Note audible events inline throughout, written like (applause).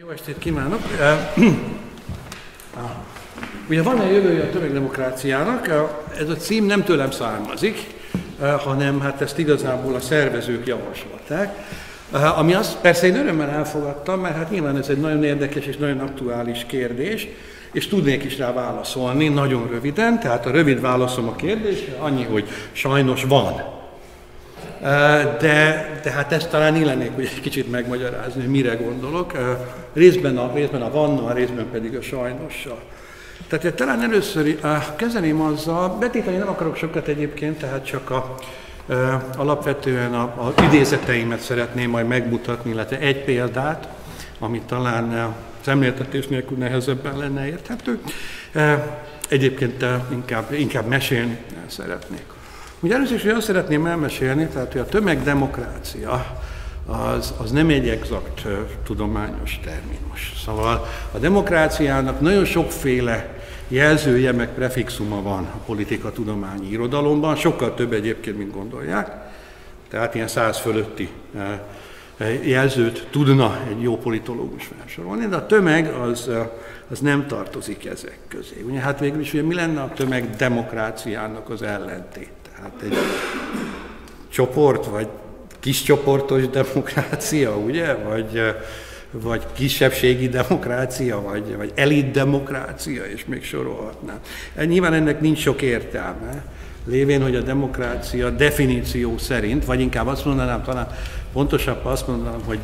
Jó estét kívánok! (clears throat) Ugye van egy jövője a tömegdemokráciának, ez a cím nem tőlem származik, hanem hát ezt igazából a szervezők javasolták. Ami azt persze én örömmel elfogadtam, mert hát nyilván ez egy nagyon érdekes és nagyon aktuális kérdés, és tudnék is rá válaszolni nagyon röviden, tehát a rövid válaszom a kérdésre annyi, hogy sajnos van. De, de hát ezt talán illenék hogy egy kicsit megmagyarázni, hogy mire gondolok. Részben a, részben a vanna, részben pedig a sajnossal. Tehát talán először kezdeném azzal, betéteni nem akarok sokat egyébként, tehát csak a, alapvetően a, a idézeteimet szeretném majd megmutatni, illetve egy példát, amit talán szemléltetés nélkül nehezebben lenne érthető. Egyébként inkább, inkább mesélni szeretnék. Ugye először is azt szeretném elmesélni, tehát hogy a tömegdemokrácia az, az nem egy exakt tudományos terminus. Szóval a demokráciának nagyon sokféle jelzője, meg prefixuma van a politika tudományi irodalomban, sokkal több egyébként, mint gondolják. Tehát ilyen száz fölötti jelzőt tudna egy jó politológus felsorolni, de a tömeg az, az nem tartozik ezek közé. Ugye, hát végül is ugye, mi lenne a tömeg demokráciának az ellentét? Hát egy csoport, vagy kiscsoportos demokrácia, ugye? Vagy, vagy kisebbségi demokrácia, vagy, vagy elit demokrácia, és még sorolhatnám. Nyilván ennek nincs sok értelme, lévén, hogy a demokrácia definíció szerint, vagy inkább azt mondanám, talán pontosabb azt mondanám, hogy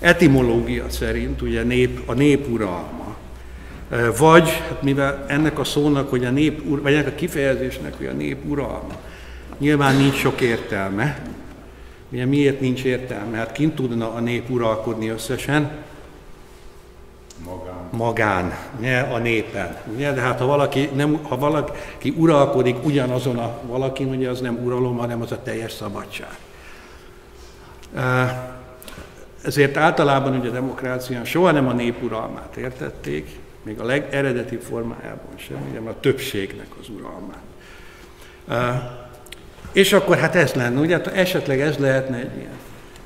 etimológia szerint ugye nép, a nép uralma. Vagy, hát mivel ennek a szónak, hogy a nép, vagy ennek a kifejezésnek, hogy a nép uralma, Nyilván nincs sok értelme. Ugye miért nincs értelme? Hát kint tudna a nép uralkodni összesen? Magán. Magán, ne a népen. Ugye? De hát ha valaki, nem, ha valaki uralkodik ugyanazon a valaki, ugye az nem uralom, hanem az a teljes szabadság. Ezért általában ugye a demokrácián soha nem a nép uralmát értették, még a legeredeti formájában sem, ugye a többségnek az uralmát. És akkor hát ez lenne, ugye, hát esetleg ez lehetne egy ilyen.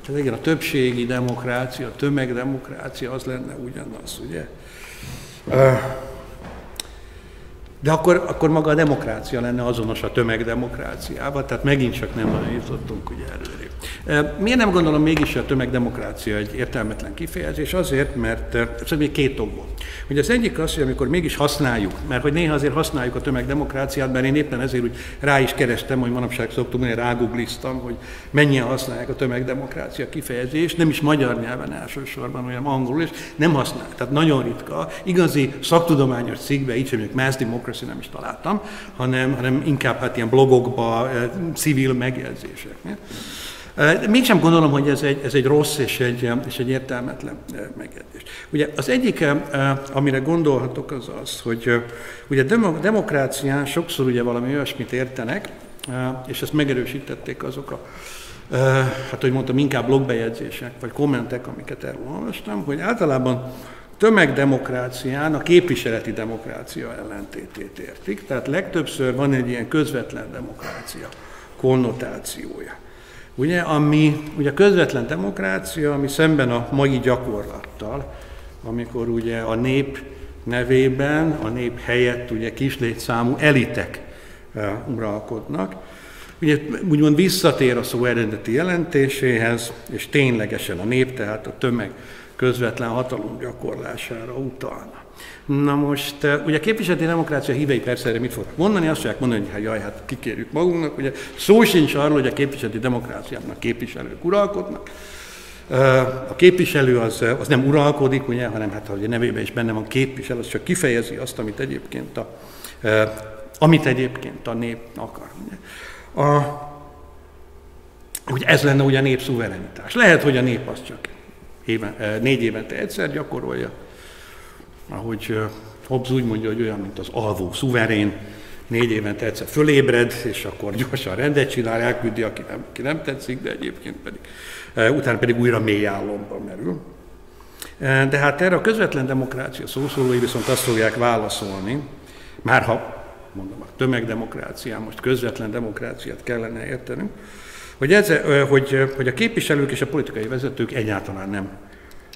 Tehát igen, a többségi demokrácia, a tömegdemokrácia az lenne ugyanaz, ugye? De akkor, akkor maga a demokrácia lenne azonos a tömegdemokráciával, tehát megint csak nem nagyon jutottunk ugye előrébb. Miért nem gondolom mégis, a tömegdemokrácia egy értelmetlen kifejezés? Azért, mert ez még két okból. Ugye az egyik az, hogy amikor mégis használjuk, mert hogy néha azért használjuk a tömegdemokráciát, mert én éppen ezért úgy rá is kerestem, hogy manapság szoktuk mondani, rágugliztam, hogy mennyien használják a tömegdemokrácia kifejezést, nem is magyar nyelven elsősorban, olyan angolul, és nem használják. Tehát nagyon ritka. Igazi szaktudományos cikkbe, így sem mass democracy nem is találtam, hanem, hanem inkább hát ilyen blogokba, civil Mégsem gondolom, hogy ez egy, ez egy rossz és egy, és egy értelmetlen megjegyzés. Ugye az egyik, amire gondolhatok, az az, hogy ugye demokrácián sokszor ugye valami olyasmit értenek, és ezt megerősítették azok a hát hogy mondtam, inkább blogbejegyzések, vagy kommentek, amiket elolvastam, hogy általában tömegdemokrácián a képviseleti demokrácia ellentétét értik, tehát legtöbbször van egy ilyen közvetlen demokrácia konnotációja. Ugye, ami ugye a közvetlen demokrácia, ami szemben a mai gyakorlattal, amikor ugye a nép nevében, a nép helyett ugye kislétszámú elitek uh, uralkodnak. Ugye úgymond visszatér a szó eredeti jelentéséhez, és ténylegesen a nép, tehát a tömeg közvetlen hatalom gyakorlására utalna. Na most, ugye a képviseleti demokrácia hívei persze erre mit fognak mondani? Azt fogják mondani, hogy hát jaj, hát kikérjük magunknak. Ugye szó sincs arról, hogy a képviseleti demokráciának képviselők uralkodnak. A képviselő az, az nem uralkodik, ugye, hanem hát a nevében is benne van képviselő, az csak kifejezi azt, amit egyébként a, amit egyébként a nép akar. Ugye. A, ugye ez lenne ugye a nép szuverenitás. Lehet, hogy a nép az csak éven, négy évente egyszer gyakorolja, ahogy Hobbes úgy mondja, hogy olyan, mint az alvó szuverén, négy évente egyszer fölébred, és akkor gyorsan rendet csinál, elküldi, aki nem, aki nem tetszik, de egyébként pedig, utána pedig újra mély álomba merül. De hát erre a közvetlen demokrácia szószólói viszont azt fogják válaszolni, már ha mondom, a tömegdemokrácia, most közvetlen demokráciát kellene értenünk, hogy, ez, hogy, hogy a képviselők és a politikai vezetők egyáltalán nem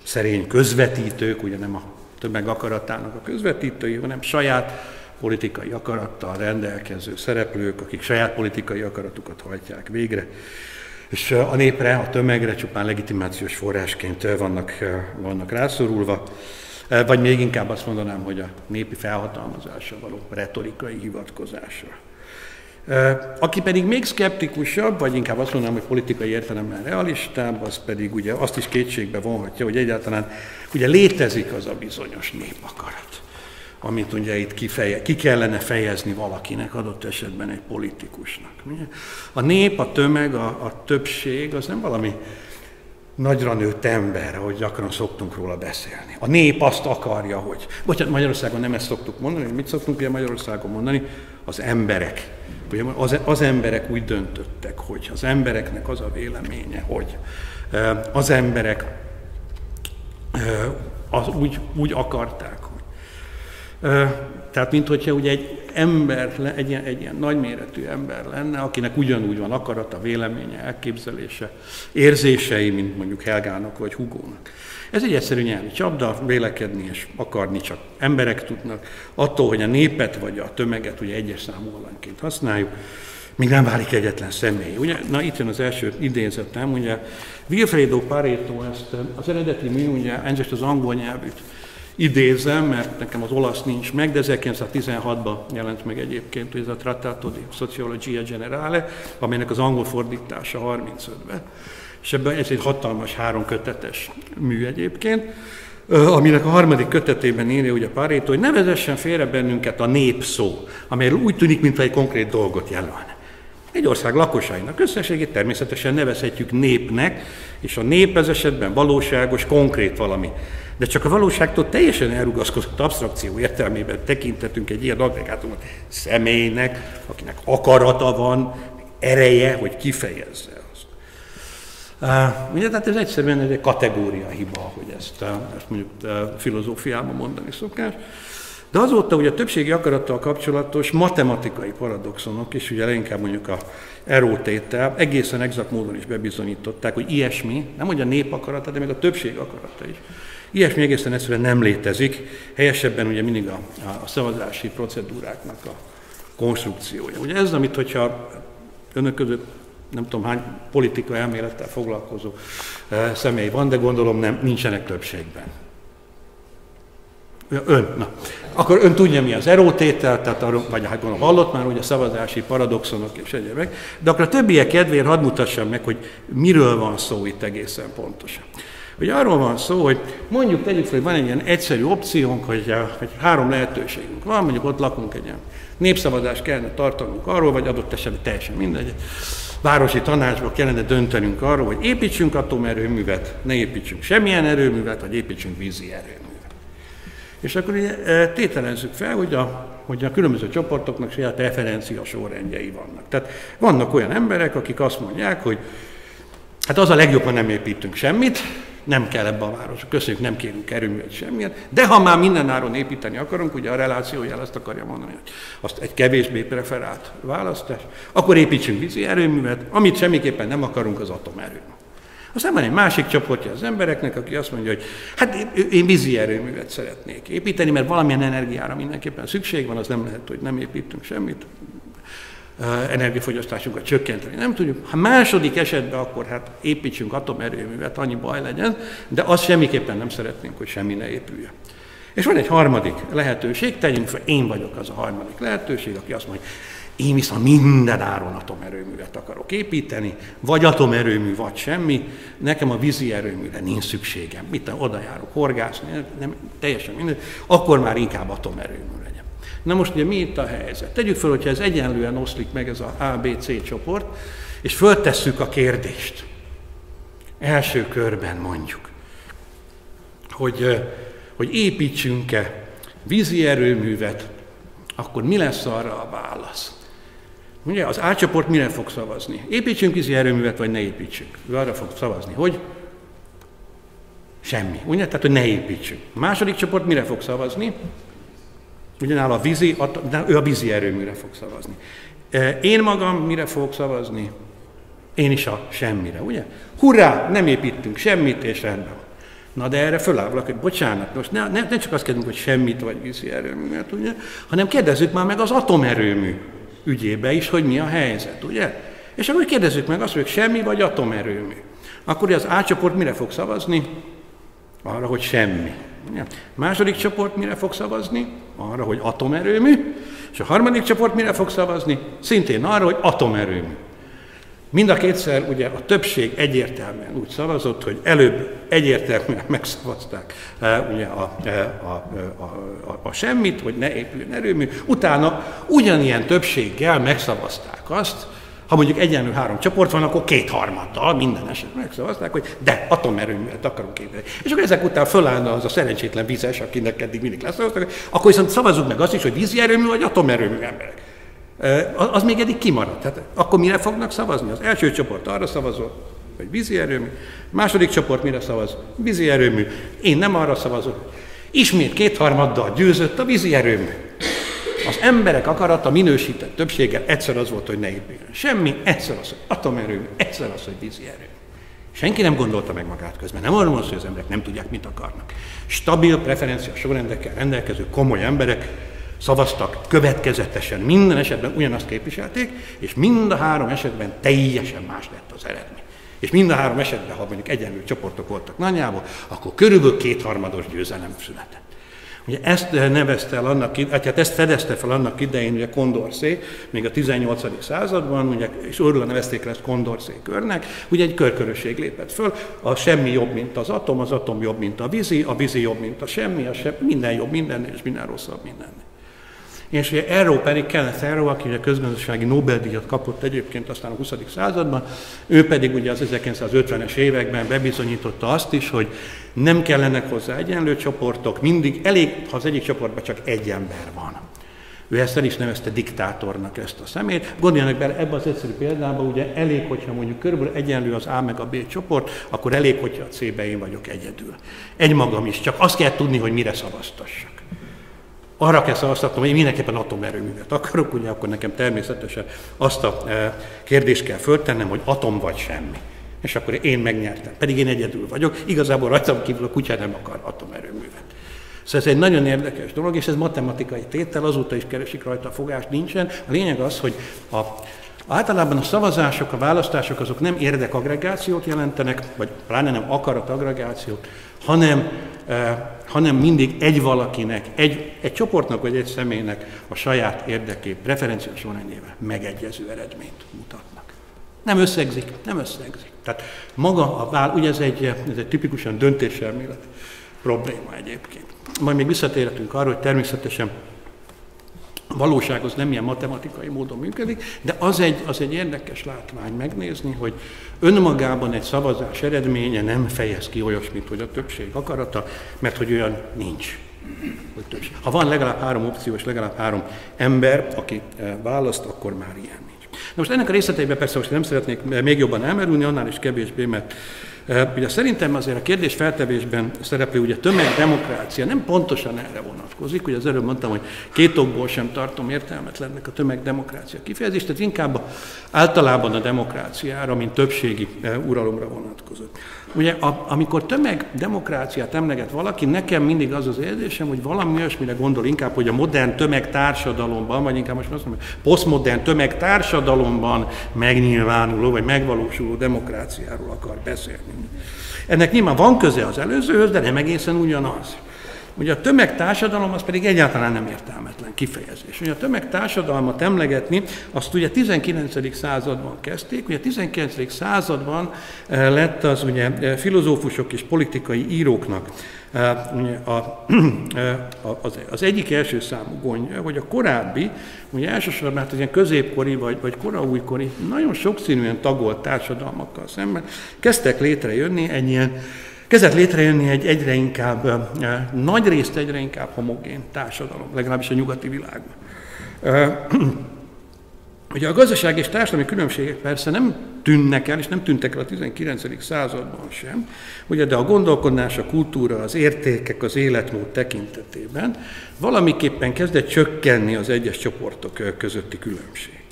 szerény közvetítők, ugye nem a tömeg akaratának a közvetítői, hanem saját politikai akarattal rendelkező szereplők, akik saját politikai akaratukat hajtják végre, és a népre, a tömegre csupán legitimációs forrásként vannak, vannak rászorulva, vagy még inkább azt mondanám, hogy a népi felhatalmazásra való retorikai hivatkozásra. Aki pedig még szkeptikusabb, vagy inkább azt mondanám, hogy politikai értelemben realistább, az pedig ugye azt is kétségbe vonhatja, hogy egyáltalán ugye létezik az a bizonyos népakarat, amit ugye itt kifeje, ki kellene fejezni valakinek, adott esetben egy politikusnak. A nép, a tömeg, a, a többség az nem valami nagyra nőtt ember, ahogy gyakran szoktunk róla beszélni. A nép azt akarja, hogy... Bocsánat, Magyarországon nem ezt szoktuk mondani, mit szoktunk ugye Magyarországon mondani? Az emberek. Az, az emberek úgy döntöttek, hogy az embereknek az a véleménye, hogy az emberek az úgy, úgy akarták, hogy. Tehát, mint hogyha ugye egy ember, egy ilyen, egy ilyen nagyméretű ember lenne, akinek ugyanúgy van akarata, véleménye, elképzelése, érzései, mint mondjuk Helgának vagy Hugónak. Ez egy egyszerű nyelvi csapda, vélekedni és akarni csak emberek tudnak. Attól, hogy a népet vagy a tömeget ugye egyes számú alanyként használjuk, még nem válik egyetlen személy. Ugye? Na itt jön az első idézetem, ugye Wilfredo Pareto ezt az eredeti mű, ugye ezt az angol nyelvűt idézem, mert nekem az olasz nincs meg, de 1916-ban jelent meg egyébként ez a Trattato di Sociologia Generale, amelynek az angol fordítása 35-ben. És ebben ez egy hatalmas három kötetes mű egyébként, aminek a harmadik kötetében írja ugye Pareto, hogy ne vezessen félre bennünket a népszó, amely úgy tűnik, mintha egy konkrét dolgot jelölne. Egy ország lakosainak összességét természetesen nevezhetjük népnek, és a nép ez esetben valóságos, konkrét valami. De csak a valóságtól teljesen elrugaszkodott abstrakció értelmében tekintetünk egy ilyen agregátumot személynek, akinek akarata van, ereje, hogy kifejezze ugye, tehát ez egyszerűen egy kategória hiba, hogy ezt, ezt mondjuk filozófiában mondani szokás. De azóta ugye a többségi akarattal kapcsolatos matematikai paradoxonok is, ugye leginkább mondjuk a erótétel egészen exakt módon is bebizonyították, hogy ilyesmi, nem hogy a nép akarata, de még a többség akarata is. Ilyesmi egészen egyszerűen nem létezik. Helyesebben ugye mindig a, a szavazási procedúráknak a konstrukciója. Ugye ez, amit hogyha önök között nem tudom hány politika elmélettel foglalkozó e, személy van, de gondolom nem, nincsenek többségben. Ön, na. Akkor ön tudja, mi az erótétel, tehát arról, vagy hát gondolom hallott már, hogy a szavazási paradoxonok és egyebek, de akkor a többiek kedvéért hadd mutassam meg, hogy miről van szó itt egészen pontosan. Hogy arról van szó, hogy mondjuk tegyük fel, hogy van egy ilyen egyszerű opciónk, hogy, hogy három lehetőségünk van, mondjuk ott lakunk egy ilyen népszavazást kellene tartanunk arról, vagy adott esetben teljesen mindegy, városi tanácsban kellene döntenünk arról, hogy építsünk atomerőművet, ne építsünk semmilyen erőművet, vagy építsünk vízi erőművet. És akkor ugye e, tételezzük fel, hogy a, hogy a különböző csoportoknak saját referencia sorrendjei vannak. Tehát vannak olyan emberek, akik azt mondják, hogy hát az a legjobb, ha nem építünk semmit, nem kell ebbe a városba, köszönjük, nem kérünk erőművet semmilyen, de ha már minden áron építeni akarunk, ugye a relációjel azt akarja mondani, hogy azt egy kevésbé preferált választás, akkor építsünk vízi erőművet, amit semmiképpen nem akarunk, az atomerő. Aztán van egy másik csoportja az embereknek, aki azt mondja, hogy hát én vízi erőművet szeretnék építeni, mert valamilyen energiára mindenképpen szükség van, az nem lehet, hogy nem építünk semmit, energiafogyasztásunkat csökkenteni nem tudjuk. Ha második esetben, akkor hát építsünk atomerőművet, annyi baj legyen, de azt semmiképpen nem szeretnénk, hogy semmi ne épüljön. És van egy harmadik lehetőség, tegyünk fel, én vagyok az a harmadik lehetőség, aki azt mondja, én viszont minden áron atomerőművet akarok építeni, vagy atomerőmű, vagy semmi, nekem a vízi erőműre nincs szükségem. Mit oda járok horgászni, nem, teljesen minden, akkor már inkább atomerőmű legyen. Na most ugye mi itt a helyzet? Tegyük fel, hogyha ez egyenlően oszlik meg ez a ABC csoport, és föltesszük a kérdést. Első körben mondjuk, hogy, hogy építsünk-e vízi erőművet, akkor mi lesz arra a válasz? Ugye az A csoport mire fog szavazni? Építsünk vízi erőművet, vagy ne építsünk? Ő arra fog szavazni, hogy semmi. Ugye? Tehát, hogy ne építsünk. A második csoport mire fog szavazni? Ugyanáll a vízi, ő a vízi erőműre fog szavazni. E, én magam mire fogok szavazni? Én is a semmire, ugye? Hurrá, nem építünk semmit, és rendben van. Na de erre fölállok, hogy bocsánat, most ne, ne, ne csak azt kérdünk, hogy semmit vagy vízi erőművet, ugye, hanem kérdezzük már meg az atomerőmű ügyébe is, hogy mi a helyzet, ugye? És akkor kérdezzük meg azt, hogy semmi vagy atomerőmű. Akkor az A csoport mire fog szavazni? Arra, hogy semmi. Második csoport mire fog szavazni? Arra, hogy atomerőmű. És a harmadik csoport mire fog szavazni? Szintén arra, hogy atomerőmű. Mind a kétszer ugye a többség egyértelműen úgy szavazott, hogy előbb egyértelműen (laughs) megszavazták e, ugye a, e, a, a, a, a semmit, hogy ne épüljön erőmű, utána ugyanilyen többséggel megszavazták azt, ha mondjuk egyenlő három csoport van, akkor kétharmaddal minden esetben megszavazták, hogy de atomerőművet akarunk építeni. És akkor ezek után fölállna az a szerencsétlen vizes, akinek eddig mindig leszavaztak, akkor viszont szavazunk meg azt is, hogy vízi erőmű vagy atomerőmű emberek. Az még eddig kimaradt. Tehát akkor mire fognak szavazni? Az első csoport arra szavazott, hogy vízi erőmű, második csoport mire szavaz? Vízi erőmű. Én nem arra szavazok. Ismét kétharmaddal győzött a vízi erőmű. Az emberek akarata minősített többséggel egyszer az volt, hogy ne épüljön. Semmi, egyszer az, hogy atomerőmű, egyszer az, hogy vízi erő. Senki nem gondolta meg magát közben. Nem arról van hogy az emberek nem tudják, mit akarnak. Stabil preferencia sorrendekkel rendelkező komoly emberek szavaztak következetesen, minden esetben ugyanazt képviselték, és mind a három esetben teljesen más lett az eredmény. És mind a három esetben, ha mondjuk egyenlő csoportok voltak nagyjából, akkor körülbelül kétharmados győzelem született. Ugye ezt nevezte el annak, hát ezt fedezte fel annak idején ugye Condorcet, még a 18. században, ugye, és örül nevezték le ezt Condorcet körnek, ugye egy körkörösség lépett föl, a semmi jobb, mint az atom, az atom jobb, mint a vízi, a vízi jobb, mint a semmi, a semmi, minden jobb mindennél, és minden rosszabb mindennél. És ugye Erro pedig Kenneth Erro, aki a közgazdasági Nobel-díjat kapott egyébként aztán a 20. században, ő pedig ugye az 1950-es években bebizonyította azt is, hogy nem kellenek hozzá egyenlő csoportok, mindig elég, ha az egyik csoportban csak egy ember van. Ő ezt el is nevezte diktátornak ezt a szemét. Gondoljanak bele, ebben az egyszerű példában ugye elég, hogyha mondjuk körülbelül egyenlő az A meg a B csoport, akkor elég, hogyha a C-be én vagyok egyedül. Egy magam is, csak azt kell tudni, hogy mire szavaztassak arra kell szavaztatnom, hogy én mindenképpen atomerőművet akarok, ugye akkor nekem természetesen azt a e, kérdést kell föltennem, hogy atom vagy semmi. És akkor én megnyertem. Pedig én egyedül vagyok, igazából rajtam kívül a kutya nem akar atomerőművet. Szóval ez egy nagyon érdekes dolog, és ez matematikai tétel, azóta is keresik rajta a fogást, nincsen. A lényeg az, hogy a, általában a szavazások, a választások azok nem érdekagregációt jelentenek, vagy pláne nem akaratagregációt, hanem e, hanem mindig egy valakinek, egy, egy csoportnak vagy egy személynek a saját érdekét, preferencia sorrendjével megegyező eredményt mutatnak. Nem összegzik, nem összegzik. Tehát maga a vál, ugye ez egy, ez egy tipikusan döntéselmélet probléma egyébként. Majd még visszatérhetünk arra, hogy természetesen valóság nem ilyen matematikai módon működik, de az egy, az egy érdekes látvány megnézni, hogy önmagában egy szavazás eredménye nem fejez ki olyasmit, hogy a többség akarata, mert hogy olyan nincs. Hogy többség. Ha van legalább három opció és legalább három ember, aki eh, választ, akkor már ilyen nincs. Na most ennek a részleteiben persze most nem szeretnék még jobban elmerülni, annál is kevésbé, mert Ugye szerintem azért a kérdés feltevésben szereplő ugye tömegdemokrácia nem pontosan erre vonatkozik, ugye az előbb mondtam, hogy két okból sem tartom értelmetlennek a tömegdemokrácia kifejezést, tehát inkább általában a demokráciára, mint többségi uralomra vonatkozott. Ugye, a, amikor tömegdemokráciát emleget valaki, nekem mindig az az érzésem, hogy valami olyasmire gondol inkább, hogy a modern tömegtársadalomban, vagy inkább most azt mondom, posztmodern tömegtársadalomban megnyilvánuló, vagy megvalósuló demokráciáról akar beszélni. Ennek nyilván van köze az előzőhöz, de nem egészen ugyanaz. Ugye a tömegtársadalom az pedig egyáltalán nem értelmetlen kifejezés. Ugye a tömegtársadalmat emlegetni, azt ugye 19. században kezdték, ugye a 19. században eh, lett az ugye eh, filozófusok és politikai íróknak a, (clears throat) az, egyik első számú gondja, hogy a korábbi, ugye elsősorban hát ilyen középkori vagy, vagy koraújkori, nagyon sokszínűen tagolt társadalmakkal szemben kezdtek létrejönni egy ilyen Kezdett létrejönni egy egyre inkább, nagy részt egyre inkább homogén társadalom, legalábbis a nyugati világban. (clears throat) Ugye a gazdaság és társadalmi különbségek persze nem tűnnek el, és nem tűntek el a 19. században sem, ugye, de a gondolkodás, a kultúra, az értékek, az életmód tekintetében valamiképpen kezdett csökkenni az egyes csoportok közötti különbség.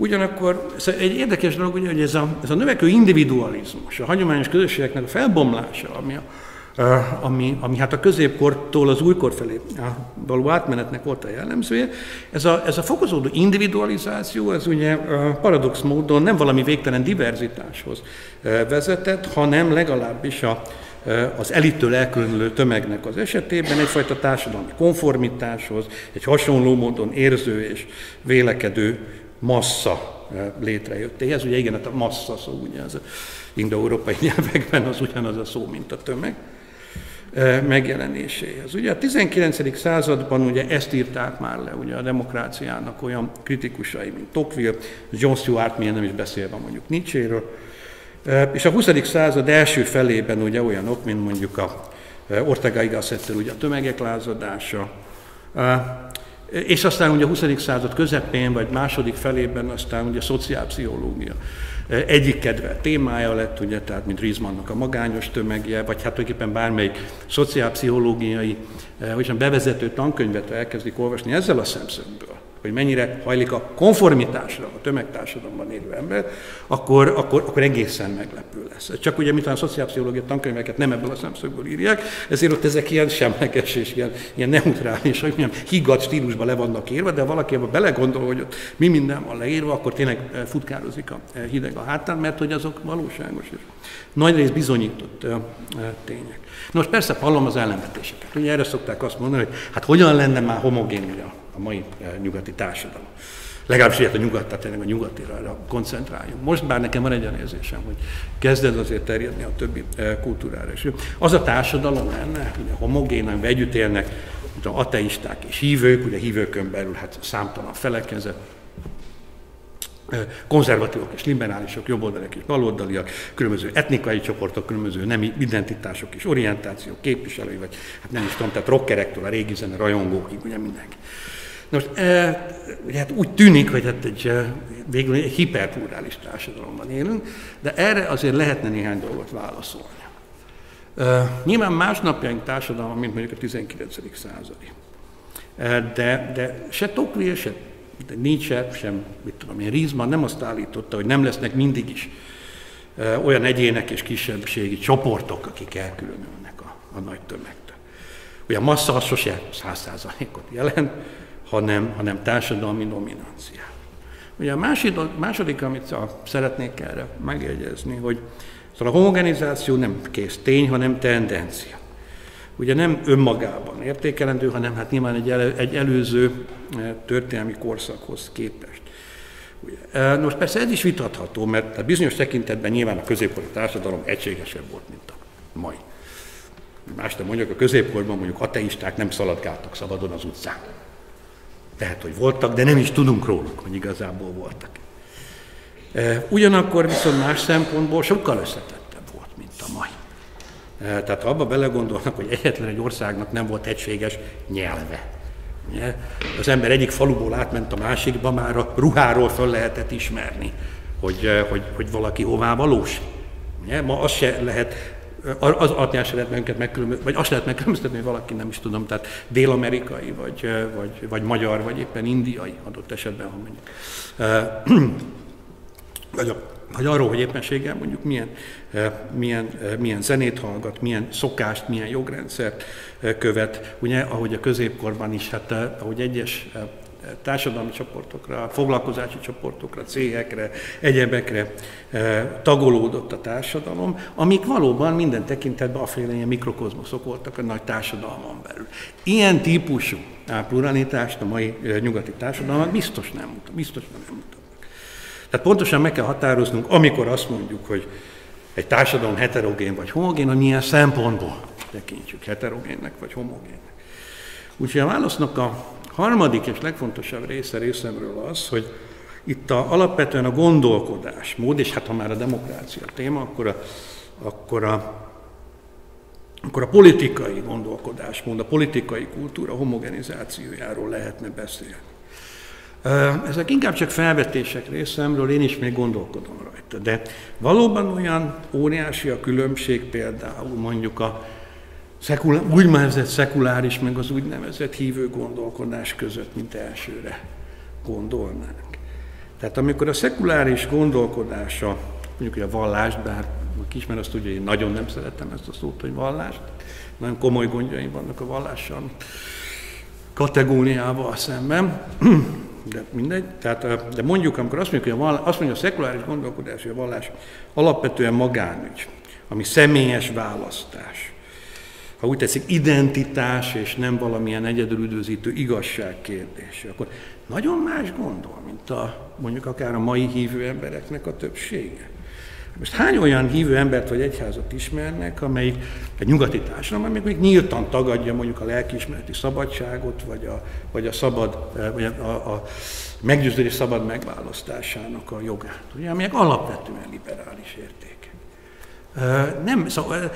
Ugyanakkor szóval egy érdekes dolog, ugye, hogy ez a, ez a növekvő individualizmus, a hagyományos közösségeknek a felbomlása, ami a ami, ami hát a középkortól az újkor felé való átmenetnek volt a jellemzője. Ez a, ez a fokozódó individualizáció, ez ugye paradox módon nem valami végtelen diverzitáshoz vezetett, hanem legalábbis a, az elittől elkülönülő tömegnek az esetében egyfajta társadalmi konformitáshoz, egy hasonló módon érző és vélekedő massza létrejöttéhez. Ugye igen, hát a massza szó, ugye az indo-európai (laughs) nyelvekben az ugyanaz a szó, mint a tömeg megjelenéséhez. Ugye a 19. században ugye ezt írták már le ugye a demokráciának olyan kritikusai, mint Tocqueville, John Stuart, milyen nem is beszélve mondjuk Nietzséről, és a 20. század első felében ugye olyanok, mint mondjuk a Ortega y ugye a tömegek lázadása, és aztán ugye a 20. század közepén, vagy második felében aztán ugye a szociálpszichológia egyik kedve témája lett, ugye, tehát mint Rizmannak a magányos tömegje, vagy hát tulajdonképpen bármelyik szociálpszichológiai, hogy bevezető tankönyvet elkezdik olvasni ezzel a szemszögből hogy mennyire hajlik a konformitásra a tömegtársadalomban élő ember, akkor, akkor, akkor egészen meglepő lesz. Csak ugye, mintha a szociálpszichológia tankönyveket nem ebből a szemszögből írják, ezért ott ezek ilyen semleges és ilyen, ilyen neutrális, hogy milyen higgadt stílusban le vannak írva, de valaki ebben belegondol, hogy ott mi minden van leírva, akkor tényleg eh, futkározik a eh, hideg a hátán, mert hogy azok valóságos és nagy rész bizonyított uh, tények. Nos, persze hallom az ellenvetéseket. Ugye erre szokták azt mondani, hogy hát hogyan lenne már homogén ugye a mai eh, nyugati társadalom. Legalábbis ilyet a nyugat, tehát tényleg a nyugatira koncentráljunk. Most bár nekem van egy olyan érzésem, hogy kezded azért terjedni a többi eh, kultúrára is. Az a társadalom lenne, ugye homogén, amiben együtt élnek, mint a ateisták és hívők, ugye hívőkön belül hát számtalan felekezet, eh, konzervatívok és liberálisok, jobboldaliak és baloldaliak, különböző etnikai csoportok, különböző nemi identitások és orientációk képviselői, vagy hát nem is tudom, tehát rockerektől a régi zene rajongókig, ugye mindenki. Most e, ugye hát úgy tűnik, hogy hát egy, végül egy hiperplurális társadalomban élünk, de erre azért lehetne néhány dolgot válaszolni. E, nyilván más napjaink társadalma, mint mondjuk a 19. századi. E, de, de se Tocqueville, se Nietzsche, sem, mit tudom én, Riesman nem azt állította, hogy nem lesznek mindig is e, olyan egyének és kisebbségi csoportok, akik elkülönülnek a, a nagy tömegtől. Ugye a massza az sose száz százalékot jelent, hanem, hanem társadalmi dominancia. Ugye a második, második amit szeretnék erre megjegyezni, hogy szóval a homogenizáció nem kész tény, hanem tendencia. Ugye nem önmagában értékelendő, hanem hát nyilván egy, elő, egy előző eh, történelmi korszakhoz képest. Ugye, eh, persze ez is vitatható, mert a bizonyos tekintetben nyilván a középkori társadalom egységesebb volt, mint a mai. Más nem mondjuk, a középkorban mondjuk ateisták nem szaladgáltak szabadon az utcán. Lehet, hogy voltak, de nem is tudunk róluk, hogy igazából voltak. E, ugyanakkor viszont más szempontból sokkal összetettebb volt, mint a mai. E, tehát abba belegondolnak, hogy egyetlen egy országnak nem volt egységes nyelve. Az ember egyik faluból átment a másikba, már a ruháról föl lehetett ismerni, hogy, e, hogy, hogy valaki hová valós. Ma az se lehet az alapján se lehet minket megkülönböztetni, vagy azt lehet megkülönböztetni, hogy valaki nem is tudom, tehát dél-amerikai, vagy, vagy, vagy magyar, vagy éppen indiai adott esetben, ha mondjuk. (clears throat) Vagy, vagy arról, hogy éppenséggel mondjuk milyen, milyen, milyen zenét hallgat, milyen szokást, milyen jogrendszert követ. Ugye, ahogy a középkorban is, hát ahogy egyes társadalmi csoportokra, foglalkozási csoportokra, cégekre, egyebekre eh, tagolódott a társadalom, amik valóban minden tekintetben aféle ilyen mikrokozmoszok voltak a nagy társadalmon belül. Ilyen típusú pluralitást a mai eh, nyugati társadalmak biztos nem mutat, biztos nem mutatnak. Tehát pontosan meg kell határoznunk, amikor azt mondjuk, hogy egy társadalom heterogén vagy homogén, hogy milyen szempontból tekintjük heterogénnek vagy homogénnek. Úgyhogy a válasznak a harmadik és legfontosabb része részemről az, hogy itt a, alapvetően a gondolkodásmód, és hát ha már a demokrácia téma, akkor a, akkor a, akkor a politikai gondolkodásmód, a politikai kultúra homogenizációjáról lehetne beszélni. Ezek inkább csak felvetések részemről, én is még gondolkodom rajta. De valóban olyan óriási a különbség például mondjuk a szekula, úgynevezett szekuláris, meg az úgynevezett hívő gondolkodás között, mint elsőre gondolnánk. Tehát amikor a szekuláris gondolkodása, mondjuk hogy a vallást, bár ismer, azt tudja, hogy én nagyon nem szeretem ezt a szót, hogy vallást. Nagyon komoly gondjaim vannak a vallással kategóriával szemben. De mindegy. Tehát, de mondjuk, amikor azt mondjuk, hogy a, vallás, azt mondja a szekuláris gondolkodás, hogy a vallás alapvetően magánügy, ami személyes választás. Ha úgy tetszik, identitás és nem valamilyen egyedülüdvözítő igazság kérdése, akkor nagyon más gondol, mint a, mondjuk akár a mai hívő embereknek a többsége. Most hány olyan hívő embert vagy egyházat ismernek, amelyik egy nyugati társadalom, amelyik még nyíltan tagadja mondjuk a lelkiismereti szabadságot, vagy a, vagy a szabad, vagy a, a, a meggyőződés szabad megválasztásának a jogát, ugye, amelyek alapvetően liberális érték. Nem, szóval,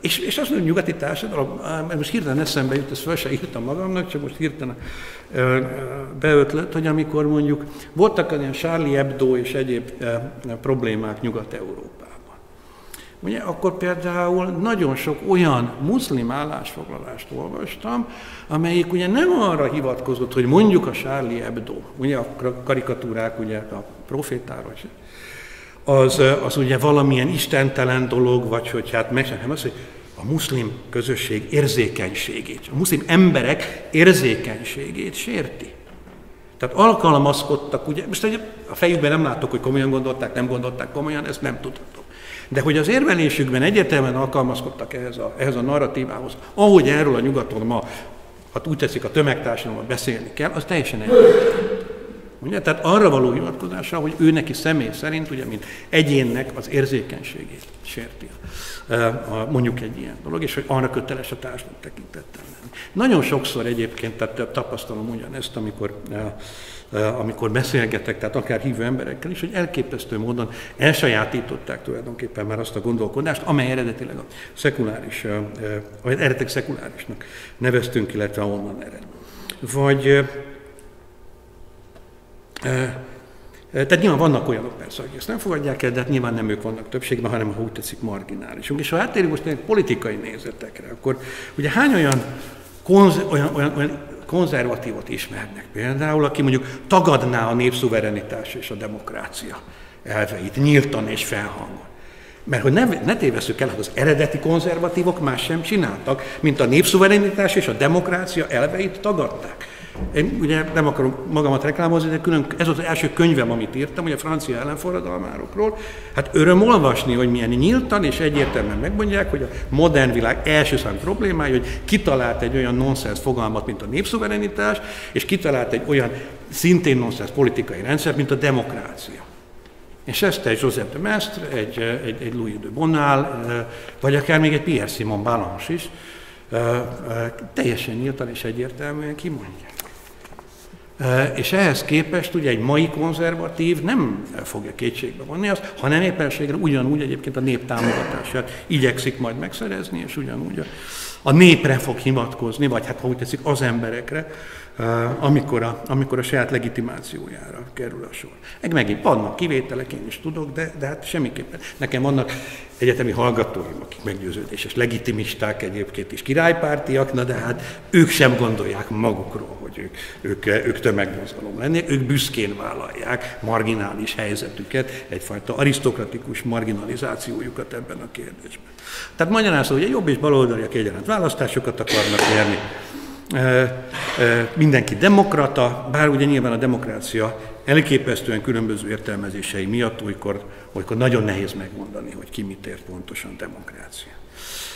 és, és azt mondom, nyugati társadalom, most hirtelen eszembe jut, ezt fel se írtam magamnak, csak most hirtelen beötlött, hogy amikor mondjuk voltak olyan Charlie Hebdo és egyéb problémák Nyugat-Európában. Ugye, akkor például nagyon sok olyan muszlim állásfoglalást olvastam, amelyik ugye nem arra hivatkozott, hogy mondjuk a Charlie Hebdo, ugye a karikatúrák ugye a profétáról, az, az ugye valamilyen istentelen dolog, vagy hogy hát meg nem az, hogy a muszlim közösség érzékenységét, a muszlim emberek érzékenységét sérti. Tehát alkalmazkodtak, ugye, most a fejükben nem látok, hogy komolyan gondolták, nem gondolták komolyan, ezt nem tudhatom. De hogy az érvelésükben egyértelműen alkalmazkodtak ehhez a, ehhez a narratívához, ahogy erről a nyugaton ma, hát úgy teszik a tömegtársadalomban beszélni kell, az teljesen egyértelmű. Ugye? Tehát arra való hivatkozása, hogy ő neki személy szerint, ugye, mint egyénnek az érzékenységét sérti. Mondjuk egy ilyen dolog, és hogy arra köteles a társadalom tekintettel lenni. Nagyon sokszor egyébként tehát tapasztalom ugyanezt, amikor amikor beszélgetek, tehát akár hívő emberekkel is, hogy elképesztő módon elsajátították tulajdonképpen már azt a gondolkodást, amely eredetileg a szekuláris, vagy eredetileg szekulárisnak neveztünk, illetve onnan ered. Vagy tehát nyilván vannak olyanok persze, akik ezt nem fogadják el, de hát nyilván nem ők vannak többségben, hanem ha úgy tetszik marginálisunk. És ha áttérünk most egy politikai nézetekre, akkor ugye hány olyan, konz, olyan, olyan, olyan konzervatívot ismernek például, aki mondjuk tagadná a népszuverenitás és a demokrácia elveit nyíltan és felhangon. Mert hogy ne, ne tévesszük el, hogy az eredeti konzervatívok más sem csináltak, mint a népszuverenitás és a demokrácia elveit tagadták. Én ugye nem akarom magamat reklámozni, de külön, ez az első könyvem, amit írtam, ugye a francia ellenforradalmárokról. Hát öröm olvasni, hogy milyen nyíltan és egyértelműen megmondják, hogy a modern világ első szám problémája, hogy kitalált egy olyan nonsens fogalmat, mint a népszuverenitás, és kitalált egy olyan szintén nonsens politikai rendszer, mint a demokrácia. És ezt egy Joseph de Mestre, egy, egy, egy Louis de Bonal, vagy akár még egy Pierre Simon Balance is, teljesen nyíltan és egyértelműen kimondják. És ehhez képest ugye egy mai konzervatív nem fogja kétségbe vonni azt, hanem éppenségre ugyanúgy egyébként a nép támogatását igyekszik majd megszerezni, és ugyanúgy a, a népre fog hivatkozni, vagy hát ha úgy teszik, az emberekre, amikor a, amikor a saját legitimációjára kerül a sor. Meg megint vannak kivételek, én is tudok, de, de hát semmiképpen. Nekem vannak egyetemi hallgatóim, akik meggyőződéses, legitimisták egyébként is királypártiak, na de hát ők sem gondolják magukról, hogy ők, ők, ők tömegmozgalom lenni, ők büszkén vállalják marginális helyzetüket, egyfajta arisztokratikus marginalizációjukat ebben a kérdésben. Tehát magyarázza, hogy a jobb és baloldaliak egyaránt választásokat akarnak nyerni, mindenki demokrata, bár ugye nyilván a demokrácia elképesztően különböző értelmezései miatt olykor, olykor nagyon nehéz megmondani, hogy ki mit ért pontosan demokrácia.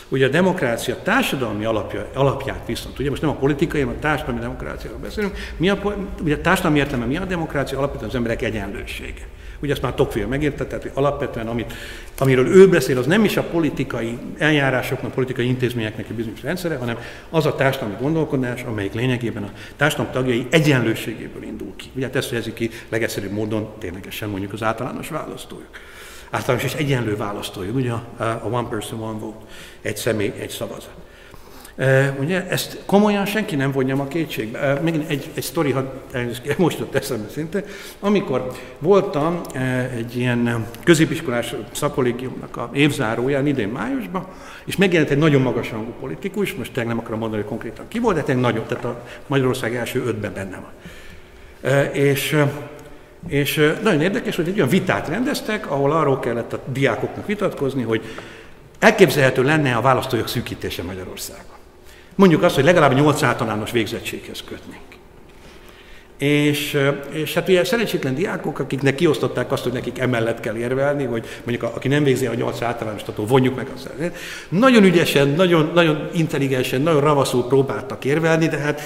Ugye a demokrácia társadalmi alapja, alapját viszont, ugye most nem a politikai, hanem a társadalmi demokráciáról beszélünk, mi a, ugye a társadalmi értelme mi a demokrácia? Alapvetően az emberek egyenlősége. Ugye ezt már Tocqueville megérte, tehát alapvetően amit, amiről ő beszél, az nem is a politikai eljárásoknak, politikai intézményeknek egy bizonyos rendszere, hanem az a társadalmi gondolkodás, amelyik lényegében a társadalom tagjai egyenlőségéből indul ki. Ugye hát ezt fejezi ki legegyszerűbb módon ténylegesen mondjuk az általános választójuk. Általános és egyenlő választójuk, ugye a one person, one vote, egy személy, egy szavazat. Ugye ezt komolyan senki nem vonja a kétségbe. Megint egy, egy sztori, most jött eszembe szinte, amikor voltam egy ilyen középiskolás szakolégiumnak a évzáróján idén májusban, és megjelent egy nagyon magas rangú politikus, most tényleg nem akarom mondani, hogy konkrétan ki volt, de tényleg nagyon, tehát a Magyarország első ötben benne van. És És nagyon érdekes, hogy egy olyan vitát rendeztek, ahol arról kellett a diákoknak vitatkozni, hogy elképzelhető lenne a választójog szűkítése Magyarországon. Mondjuk azt, hogy legalább 8 általános végzettséghez kötnénk. És, és hát ugye szerencsétlen diákok, akiknek kiosztották azt, hogy nekik emellett kell érvelni, hogy mondjuk a, aki nem végzi a 8 általános, attól vonjuk meg azt. Nagyon ügyesen, nagyon, nagyon intelligensen, nagyon ravaszul próbáltak érvelni, de hát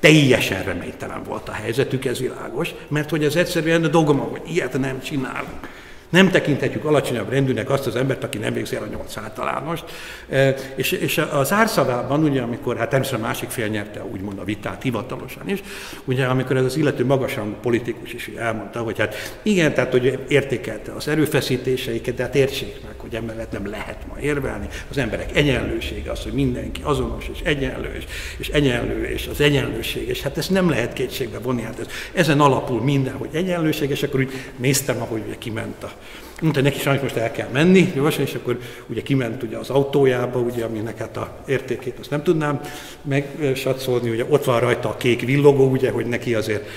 teljesen reménytelen volt a helyzetük, ez világos, mert hogy ez egyszerűen dogma, hogy ilyet nem csinálunk. Nem tekinthetjük alacsonyabb rendűnek azt az embert, aki nem végzi el a nyolc általánost. E, és, és a zárszavában, ugye, amikor hát természetesen a másik fél nyerte úgymond a vitát hivatalosan is, ugye, amikor ez az illető magasan politikus is elmondta, hogy hát igen, tehát hogy értékelte az erőfeszítéseiket, de hát értsék meg, hogy emellett nem lehet ma érvelni. Az emberek egyenlősége az, hogy mindenki azonos és egyenlő, és, és egyenlő, és az egyenlőség, és hát ezt nem lehet kétségbe vonni, hát ez, ezen alapul minden, hogy egyenlőség, és akkor úgy néztem, ahogy ugye kiment a Mondta, neki sajnos most el kell menni, gyorsan, és akkor ugye kiment ugye az autójába, ugye, aminek hát a értékét azt nem tudnám megsatszolni, ugye ott van rajta a kék villogó, ugye, hogy neki azért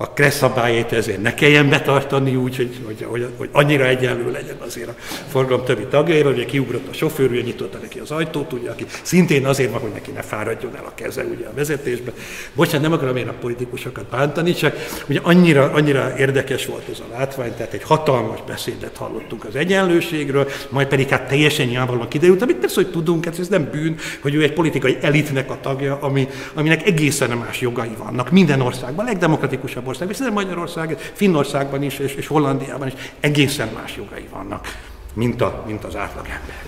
a kressz szabályait ezért ne kelljen betartani úgy, hogy, hogy, hogy, hogy annyira egyenlő legyen azért a forgalom többi tagjairól, ugye kiugrott a sofőr, ugye nyitotta neki az ajtót, ugye, aki szintén azért van, hogy neki ne fáradjon el a keze ugye a vezetésbe. Bocsánat, nem akarom én a politikusokat bántani, csak ugye annyira, annyira érdekes volt ez a látvány, tehát egy hatalmas beszédet hallottunk az egyenlőségről, majd pedig hát teljesen nyilvánvalóan kiderült, amit persze, hogy tudunk, hát ez nem bűn, hogy ő egy politikai elitnek a tagja, ami, aminek egészen más jogai vannak minden országban, legdemokratikusabb országban, és Magyarország, Finnországban is, és, és Hollandiában is egészen más jogai vannak, mint, a, mint az átlagember.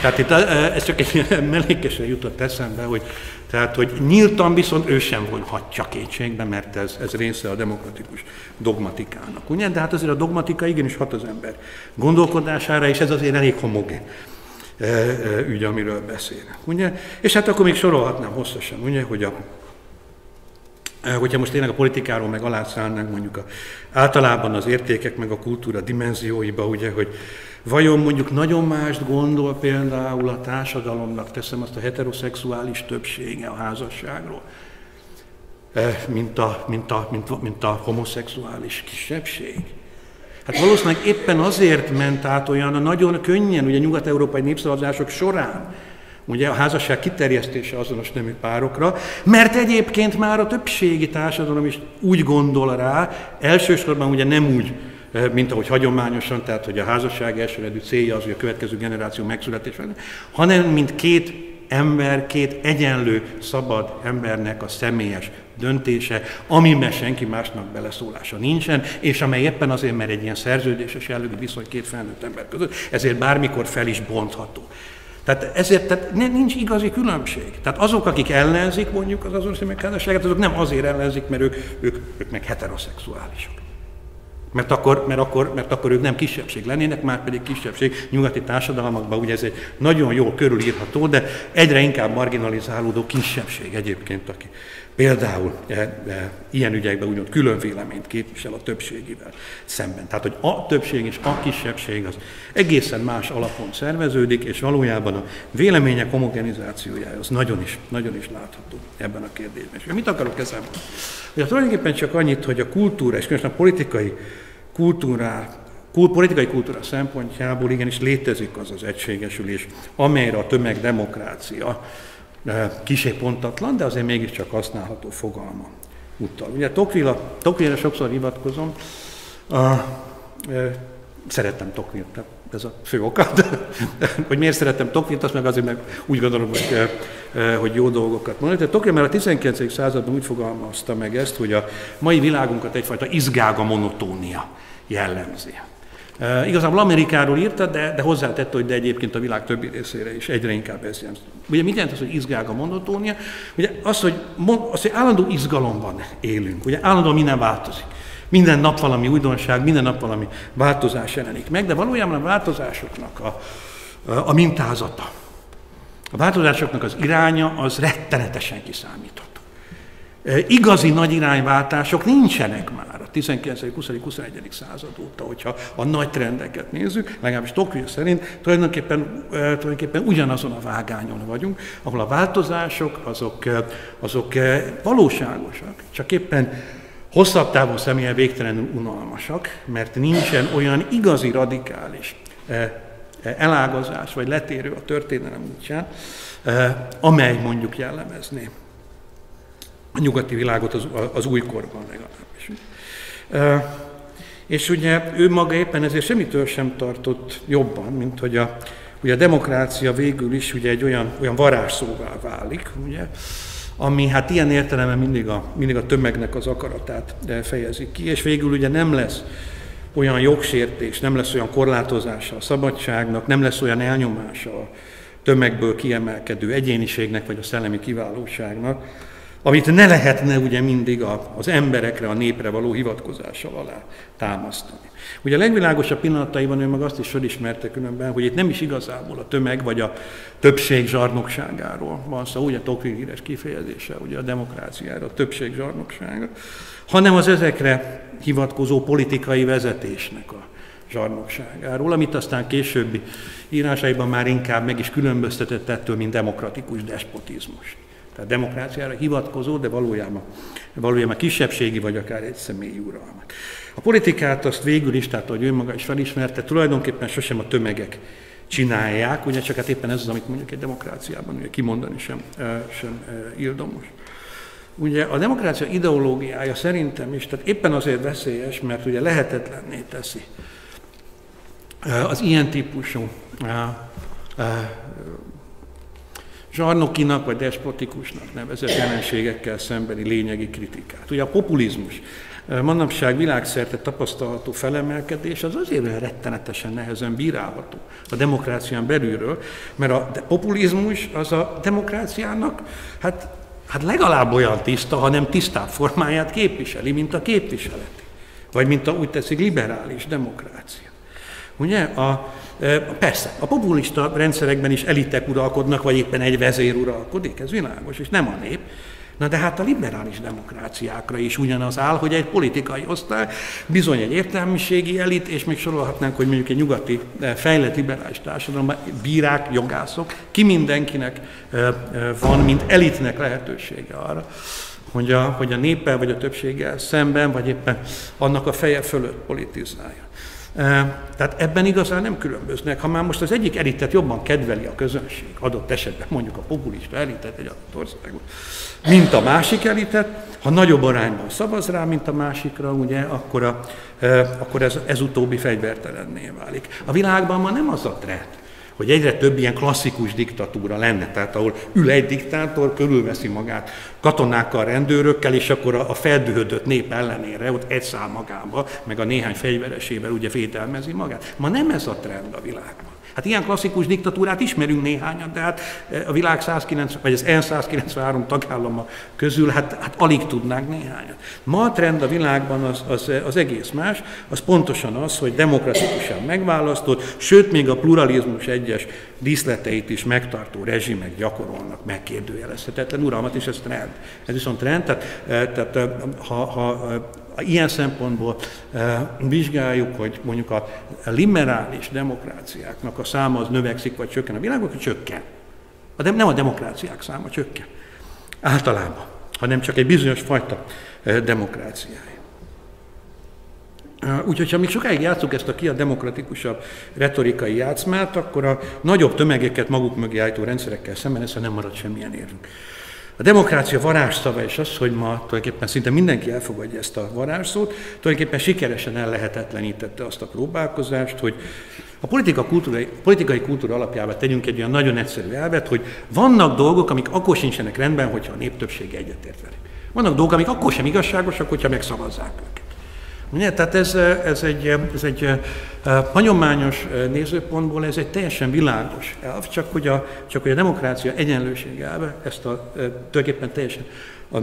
Tehát itt ez csak egy (laughs) mellékesen jutott eszembe, hogy, tehát, hogy nyíltan viszont ő sem vonhatja kétségbe, mert ez, ez része a demokratikus dogmatikának. Ugye? De hát azért a dogmatika igenis hat az ember gondolkodására, és ez azért elég homogén ügy, amiről beszélnek. Ugye? És hát akkor még sorolhatnám hosszasan, ugye, hogy a Hogyha most tényleg a politikáról meg alászállnánk mondjuk a, általában az értékek meg a kultúra dimenzióiba, ugye, hogy vajon mondjuk nagyon mást gondol például a társadalomnak, teszem azt a heteroszexuális többsége a házasságról, mint a, mint a, mint mint a homoszexuális kisebbség. Hát valószínűleg éppen azért ment át olyan nagyon könnyen, ugye nyugat-európai népszavazások során, ugye a házasság kiterjesztése azonos nemű párokra, mert egyébként már a többségi társadalom is úgy gondol rá, elsősorban ugye nem úgy, eh, mint ahogy hagyományosan, tehát hogy a házasság elsőredű célja az, hogy a következő generáció megszületés, hanem mint két ember, két egyenlő, szabad embernek a személyes döntése, amiben senki másnak beleszólása nincsen, és amely éppen azért, mert egy ilyen szerződéses jellegű viszony két felnőtt ember között, ezért bármikor fel is bontható. Tehát ezért tehát nincs igazi különbség. Tehát azok, akik ellenzik mondjuk az azonos megházasságát, azok nem azért ellenzik, mert ők, ők, ők meg heteroszexuálisok. Mert akkor, mert, akkor, mert akkor ők nem kisebbség lennének, már pedig kisebbség nyugati társadalmakban, ugye ez egy nagyon jól körülírható, de egyre inkább marginalizálódó kisebbség egyébként, aki például e, e, ilyen ügyekben úgymond külön véleményt képvisel a többségivel szemben. Tehát, hogy a többség és a kisebbség az egészen más alapon szerveződik, és valójában a vélemények homogenizációja az nagyon is, nagyon is látható ebben a kérdésben. És mit akarok ezzel Ugye tulajdonképpen csak annyit, hogy a kultúra, és különösen a politikai kultúrá, kult, politikai kultúra szempontjából igenis létezik az az egységesülés, amelyre a tömegdemokrácia kisé pontatlan, de azért mégiscsak használható fogalma utal. Ugye Tokvilla, Tokvilla sokszor hivatkozom, a, e, szeretem Tokvillt, ez a fő oka, hogy miért szeretem Tokvillt, azt meg azért, mert úgy gondolom, hogy, e, hogy jó dolgokat mondani. Tehát Tokvill már a 19. században úgy fogalmazta meg ezt, hogy a mai világunkat egyfajta izgága monotónia jellemzi. Uh, igazából Amerikáról írta, de, de hozzátette, hogy de egyébként a világ többi részére is egyre inkább ez jelent. Ugye mit jelent az, hogy izgálga monotónia? Ugye az, hogy, az, hogy állandó izgalomban élünk, ugye állandóan minden változik. Minden nap valami újdonság, minden nap valami változás jelenik meg, de valójában a változásoknak a, a, a mintázata, a változásoknak az iránya az rettenetesen kiszámítható. Igazi nagy irányváltások nincsenek már a 19. 20. 21. század óta, hogyha a nagy trendeket nézzük, legalábbis Tokyo szerint tulajdonképpen, tulajdonképpen ugyanazon a vágányon vagyunk, ahol a változások azok, azok valóságosak, csak éppen hosszabb távon személyen végtelenül unalmasak, mert nincsen olyan igazi radikális elágazás vagy letérő a történelem útján, amely mondjuk jellemezné a nyugati világot az, az újkorban legalábbis. És ugye ő maga éppen ezért semmitől sem tartott jobban, mint hogy a, ugye a demokrácia végül is ugye egy olyan, olyan varázsszóvá válik, ugye, ami hát ilyen értelemben mindig a, mindig a tömegnek az akaratát fejezi ki, és végül ugye nem lesz olyan jogsértés, nem lesz olyan korlátozása a szabadságnak, nem lesz olyan elnyomása a tömegből kiemelkedő egyéniségnek vagy a szellemi kiválóságnak, amit ne lehetne ugye mindig az emberekre, a népre való hivatkozással alá támasztani. Ugye a legvilágosabb pillanataiban ő meg azt is felismerte különben, hogy itt nem is igazából a tömeg vagy a többség zsarnokságáról van szó, ugye Tocqueville híres kifejezése, ugye a demokráciára, a többség zsarnoksága, hanem az ezekre hivatkozó politikai vezetésnek a zsarnokságáról, amit aztán későbbi írásaiban már inkább meg is különböztetett ettől, mint demokratikus despotizmus. Tehát demokráciára hivatkozó, de valójában, valójában kisebbségi vagy akár egy személyi uralmat. A politikát azt végül is, tehát hogy ő maga is felismerte, tulajdonképpen sosem a tömegek csinálják, ugye csak hát éppen ez az, amit mondjuk egy demokráciában ugye kimondani sem, sem ildomos. Ugye a demokrácia ideológiája szerintem is, tehát éppen azért veszélyes, mert ugye lehetetlenné teszi az ilyen típusú zsarnokinak vagy despotikusnak nevezett jelenségekkel szembeni lényegi kritikát. Ugye a populizmus manapság világszerte tapasztalható felemelkedés az azért rettenetesen nehezen bírálható a demokrácián belülről, mert a populizmus az a demokráciának hát, hát legalább olyan tiszta, hanem tisztább formáját képviseli, mint a képviseleti, vagy mint a úgy teszik liberális demokrácia. Ugye? A, persze, a populista rendszerekben is elitek uralkodnak, vagy éppen egy vezér uralkodik, ez világos, és nem a nép. Na de hát a liberális demokráciákra is ugyanaz áll, hogy egy politikai osztály, bizony egy értelmiségi elit, és még sorolhatnánk, hogy mondjuk egy nyugati fejlett liberális társadalomban bírák, jogászok, ki mindenkinek van, mint elitnek lehetősége arra, hogy a, hogy a néppel vagy a többséggel szemben, vagy éppen annak a feje fölött politizálja. Tehát ebben igazán nem különböznek. Ha már most az egyik elitet jobban kedveli a közönség, adott esetben mondjuk a populista elitet egy adott országban, mint a másik elitet, ha nagyobb arányban szavaz rá, mint a másikra, ugye, akkor, a, akkor ez, ez utóbbi fegyvertelenné válik. A világban ma nem az a trend, hogy egyre több ilyen klasszikus diktatúra lenne, tehát ahol ül egy diktátor, körülveszi magát katonákkal, rendőrökkel, és akkor a, feldühödött nép ellenére ott egy szál magába, meg a néhány fegyveresével ugye védelmezi magát. Ma nem ez a trend a világban. Hát ilyen klasszikus diktatúrát ismerünk néhányat, de hát eh, a világ 190, vagy az N193 tagállama közül hát, hát alig tudnánk néhányat. Ma a trend a világban az, az, az egész más, az pontosan az, hogy demokratikusan megválasztott, sőt még a pluralizmus egyes díszleteit is megtartó rezsimek gyakorolnak megkérdőjelezhetetlen uralmat, és ez trend. Ez viszont trend, tehát, eh, tehát eh, ha, ha ilyen szempontból vizsgáljuk, hogy mondjuk a liberális demokráciáknak a száma az növekszik, vagy csökken a világban, hogy csökken. A de, nem a demokráciák száma csökken. Általában, hanem csak egy bizonyos fajta demokráciája. Úgyhogy ha még sokáig játszunk ezt a ki a demokratikusabb retorikai játszmát, akkor a nagyobb tömegeket maguk mögé állító rendszerekkel szemben ezzel nem marad semmilyen érvünk. A demokrácia varázsszava is az, hogy ma tulajdonképpen szinte mindenki elfogadja ezt a varázsszót, tulajdonképpen sikeresen ellehetetlenítette azt a próbálkozást, hogy a politika kultúrai, politikai kultúra alapjában tegyünk egy olyan nagyon egyszerű elvet, hogy vannak dolgok, amik akkor sincsenek rendben, hogyha a nép többsége egyetért velük. Vannak dolgok, amik akkor sem igazságosak, hogyha megszavazzák őket. Ugye? Tehát ez, ez egy, ez egy hagyományos nézőpontból ez egy teljesen világos elv, csak hogy a, csak hogy a demokrácia egyenlőség elve ezt a, tulajdonképpen teljesen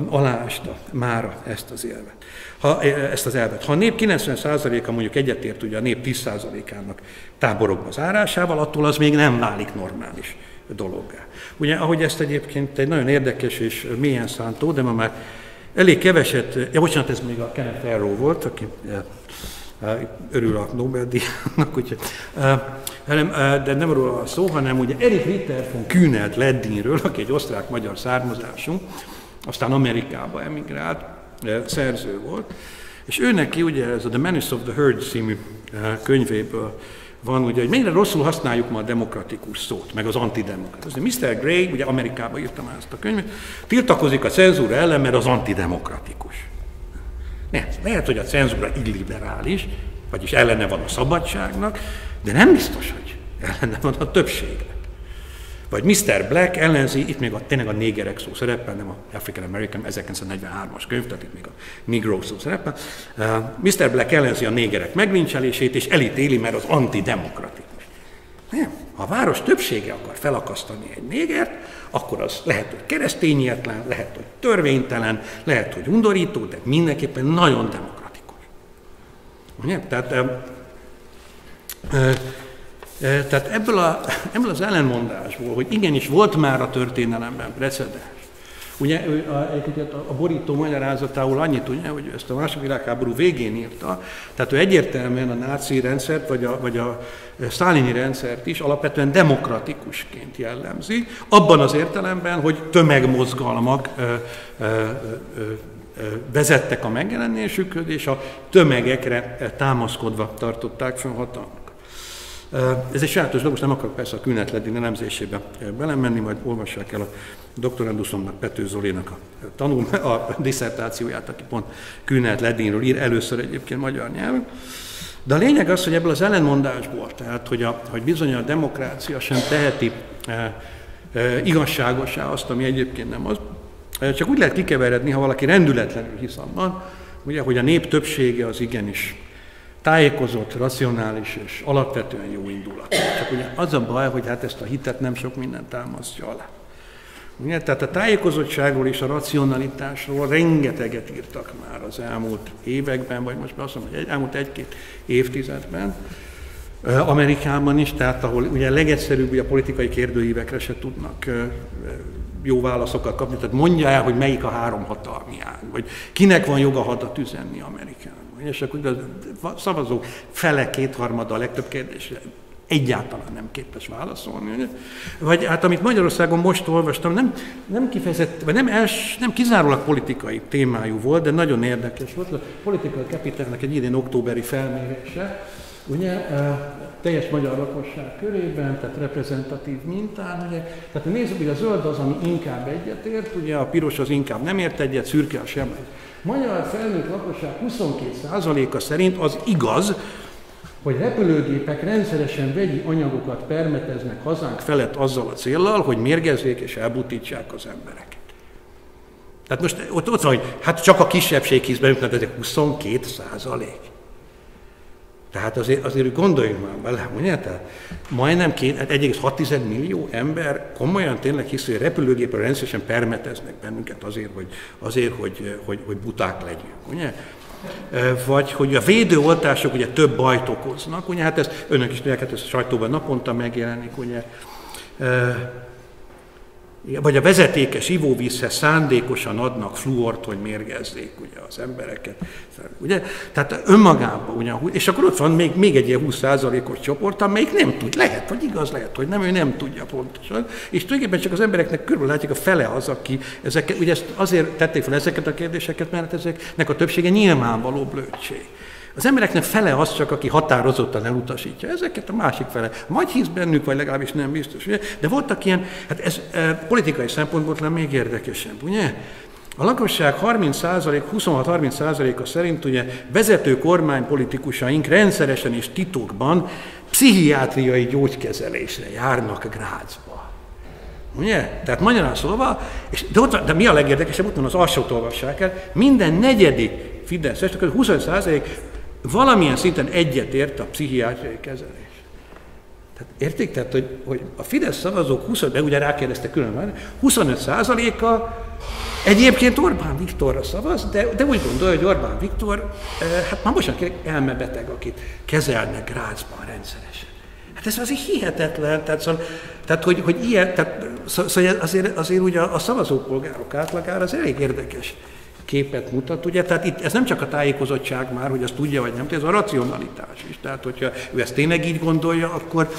aláásta mára ezt az elvet. Ha, ezt az elvet. Ha a nép 90%-a mondjuk egyetért ugye a nép 10%-ának táborokba zárásával, attól az még nem válik normális dologgá. Ugye, ahogy ezt egyébként egy nagyon érdekes és mélyen szántó, de ma már Elég keveset, ja bocsánat, ez még a Kenneth Arrow volt, aki ja, örül a Nobel-díjának, úgyhogy, de nem arról a szó, hanem ugye Erik Ritter von Kühnelt Leddinről, aki egy osztrák-magyar származású, aztán Amerikába emigrált, szerző volt, és ő neki ugye ez a The Menace of the Herd című könyvéből van, ugye, hogy mennyire rosszul használjuk ma a demokratikus szót, meg az antidemokratikus. Mr. Gray, ugye Amerikában írtam már ezt a könyvet, tiltakozik a cenzúra ellen, mert az antidemokratikus. Ne, lehet, hogy a cenzúra illiberális, vagyis ellene van a szabadságnak, de nem biztos, hogy ellene van a többségnek. Vagy Mr. Black ellenzi, itt még a, tényleg a négerek szó szerepel, nem a African American 1943-as könyv, tehát itt még a Negro szó szerepel. Uh, Mr. Black ellenzi a négerek megnincselését, és elítéli, mert az antidemokratikus. Nem. Ha a város többsége akar felakasztani egy négert, akkor az lehet, hogy keresztényietlen, lehet, hogy törvénytelen, lehet, hogy undorító, de mindenképpen nagyon demokratikus. Ugye? Tehát uh, uh, tehát ebből, a, ebből az ellenmondásból, hogy igenis volt már a történelemben precedens, Ugye a, a borító magyarázatául annyit ugye, hogy ezt a második világháború végén írta, tehát ő egyértelműen a náci rendszert, vagy a, vagy a sztálini rendszert is alapvetően demokratikusként jellemzi, abban az értelemben, hogy tömegmozgalmak ö, ö, ö, vezettek a megjelenésükhöz, és a tömegekre támaszkodva tartották fönn hatalmat. Ez egy sajátos dolog, most nem akarok persze a Kühnet elemzésébe belemenni, majd olvassák el a doktoranduszomnak, Pető Zolinak a, tanul, a diszertációját, aki pont Kühnet Ledinről ír, először egyébként magyar nyelven. De a lényeg az, hogy ebből az ellenmondásból, tehát hogy, a, hogy bizony a demokrácia sem teheti e, e, igazságosá azt, ami egyébként nem az, csak úgy lehet kikeveredni, ha valaki rendületlenül hisz abban, ugye, hogy a nép többsége az igenis tájékozott, racionális és alapvetően jó indulat. Csak ugye az a baj, hogy hát ezt a hitet nem sok minden támasztja alá. Ugye? Tehát a tájékozottságról és a racionalitásról rengeteget írtak már az elmúlt években, vagy most azt mondom, hogy egy, elmúlt egy-két évtizedben, Amerikában is, tehát ahol ugye legegyszerűbb a politikai kérdőívekre se tudnak jó válaszokat kapni, tehát mondja el, hogy melyik a három hatalmi ág, vagy kinek van joga hadat üzenni Amerikában. És akkor a szavazók fele, kétharmada a legtöbb kérdésre egyáltalán nem képes válaszolni. Vagy hát amit Magyarországon most olvastam, nem, nem kifejezett, vagy nem, els, nem kizárólag politikai témájú volt, de nagyon érdekes volt. A Political Capitalnek egy idén októberi felmérése, ugye, teljes magyar lakosság körében, tehát reprezentatív mintán, ugye, tehát nézzük, hogy a zöld az, ami inkább egyetért, ugye a piros az inkább nem ért egyet, szürke a sem. Magyar felnőtt lakosság 22%-a szerint az igaz, hogy repülőgépek rendszeresen vegyi anyagokat permeteznek hazánk felett azzal a céllal, hogy mérgezzék és elbutítsák az embereket. Tehát most ott, ott van, hogy hát csak a kisebbség hisz bennük, ez 22 százalék. Tehát azért, azért gondoljunk már bele, ugye? Tehát majdnem 1,6 hát millió ember komolyan tényleg hisz, hogy repülőgépre rendszeresen permeteznek bennünket azért, hogy, azért, hogy, hogy, hogy buták legyünk. Ugye? Vagy hogy a védőoltások ugye több bajt okoznak, ugye? Hát ezt önök is tudják, hát ez a sajtóban naponta megjelenik, ugye? Vagy a vezetékes ivóvízhez szándékosan adnak fluort, hogy mérgezzék ugye, az embereket. Ugye? Tehát önmagában, ugye, és akkor ott van még, még egy ilyen 20%-os csoport, amelyik nem tud, lehet, hogy igaz, lehet, hogy nem, ő nem tudja pontosan. És tulajdonképpen csak az embereknek körülbelül látják a fele az, aki ezeket, ugye ezt azért tették fel ezeket a kérdéseket, mert ezeknek a többsége nyilvánvaló blödség. Az embereknek fele az csak, aki határozottan elutasítja ezeket, a másik fele vagy hisz bennük, vagy legalábbis nem biztos. Ugye? De voltak ilyen, hát ez e, politikai szempontból talán még érdekesebb, ugye? A lakosság 26-30%-a szerint ugye vezető kormánypolitikusaink rendszeresen és titokban pszichiátriai gyógykezelésre járnak Grácsba. Ugye? Tehát magyarán szólva, és de, ott, de mi a legérdekesebb, ott van az alsót olvassák el, minden negyedik Fidesz, 25 valamilyen szinten egyetért a pszichiátriai kezelés. Tehát érték? Tehát, hogy, hogy a Fidesz szavazók 20, de ugye rákérdezte különben, 25%-a egyébként Orbán Viktorra szavaz, de, de úgy gondolja, hogy Orbán Viktor, eh, hát már most elmebeteg, akit kezelnek Grácsban rendszeresen. Hát ez azért hihetetlen, tehát, szóval, tehát hogy, hogy ilyen, tehát, szóval azért, azért ugye a szavazópolgárok átlagára az elég érdekes képet mutat, ugye? Tehát itt ez nem csak a tájékozottság már, hogy azt tudja vagy nem, ez a racionalitás is. Tehát, hogyha ő ezt tényleg így gondolja, akkor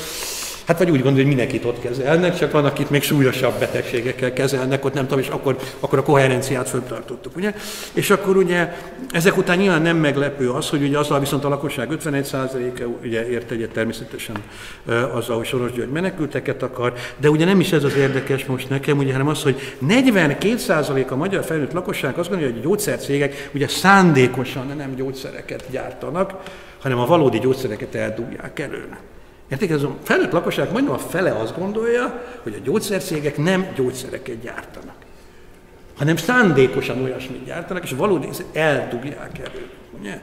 Hát vagy úgy gondolja, hogy mindenkit ott kezelnek, csak van, akit még súlyosabb betegségekkel kezelnek, ott nem tudom, és akkor, akkor a koherenciát föntartottuk, ugye? És akkor ugye ezek után nyilván nem meglepő az, hogy ugye azzal viszont a lakosság 51%-a ugye ért egyet természetesen azzal, hogy Soros György menekülteket akar, de ugye nem is ez az érdekes most nekem, ugye, hanem az, hogy 42% a magyar felnőtt lakosság azt gondolja, hogy gyógyszercégek ugye szándékosan nem gyógyszereket gyártanak, hanem a valódi gyógyszereket eldugják előre. Érték, ez a felnőtt lakosság majdnem a fele azt gondolja, hogy a gyógyszercégek nem gyógyszereket gyártanak, hanem szándékosan olyasmit gyártanak, és valódi eldugják elő. Ugye?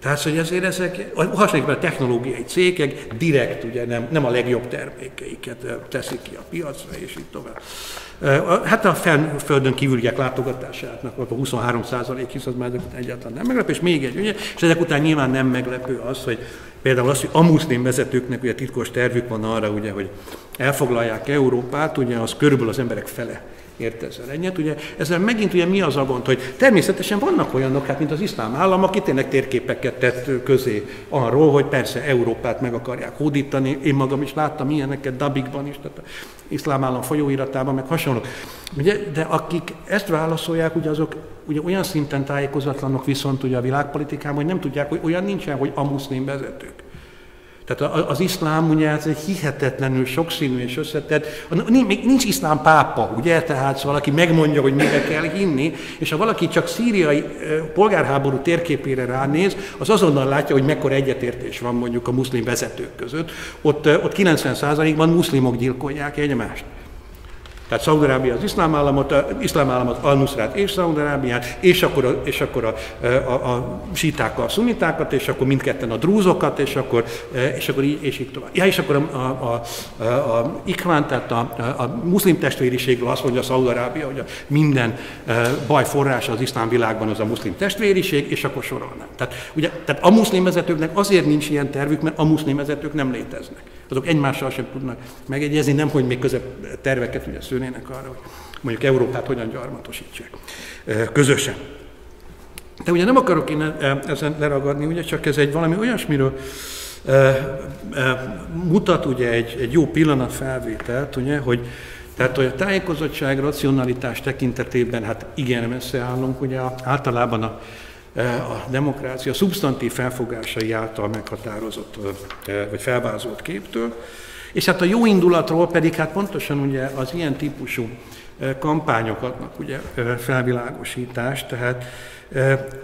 Tehát, hogy ezért ezek, hasonlít a technológiai cégek direkt ugye nem, nem a legjobb termékeiket teszik ki a piacra, és így tovább. Hát a földön kívüliek látogatásának a 23 hisz az már egyáltalán nem meglepő, és még egy, ugye, és ezek után nyilván nem meglepő az, hogy például az, hogy a muszlim vezetőknek ugye titkos tervük van arra, ugye, hogy elfoglalják Európát, ugye az körülbelül az emberek fele ért ezzel egyet. Ugye ezzel megint ugye mi az a gond, hogy természetesen vannak olyanok, hát mint az iszlám állam, aki tényleg térképeket tett közé arról, hogy persze Európát meg akarják hódítani. Én magam is láttam ilyeneket Dabikban is, tehát iszlám állam folyóiratában, meg hasonlók. Ugye, de akik ezt válaszolják, ugye azok ugye olyan szinten tájékozatlanok viszont ugye a világpolitikában, hogy nem tudják, hogy olyan nincsen, hogy a muszlim vezetők. Tehát az iszlám ugye ez egy hihetetlenül sokszínű és összetett, még nincs iszlám pápa, ugye, tehát szóval valaki megmondja, hogy mire kell hinni, és ha valaki csak szíriai polgárháború térképére ránéz, az azonnal látja, hogy mekkora egyetértés van mondjuk a muszlim vezetők között. Ott, ott 90%-ban muszlimok gyilkolják egymást. Tehát Szaudarábia az iszlám államot, az iszlám államot al-Nusrát és Szaudarábiát, és akkor, a, és akkor a, a, a sítákkal a szunitákat, és akkor mindketten a drúzokat, és akkor, és akkor így, és így tovább. Ja, és akkor a, a, a, a ikván, tehát a, a muszlim testvériségről azt mondja Szaudarábia, hogy a minden baj forrása az iszlám világban az a muszlim testvériség, és akkor sorolnám. Tehát, ugye, tehát a muszlim vezetőknek azért nincs ilyen tervük, mert a muszlim vezetők nem léteznek. Azok egymással sem tudnak megegyezni, nem hogy még közebb terveket ugye szülnének arra, hogy mondjuk Európát hogyan gyarmatosítsák közösen. De ugye nem akarok én ezen leragadni, ugye csak ez egy valami olyasmiről mutat ugye egy, egy jó pillanat felvételt, ugye, hogy tehát hogy a tájékozottság, racionalitás tekintetében hát igen messze állunk, ugye általában a, a demokrácia szubstantív felfogásai által meghatározott vagy felvázolt képtől, és hát a jó indulatról pedig hát pontosan ugye az ilyen típusú kampányok adnak ugye felvilágosítást, tehát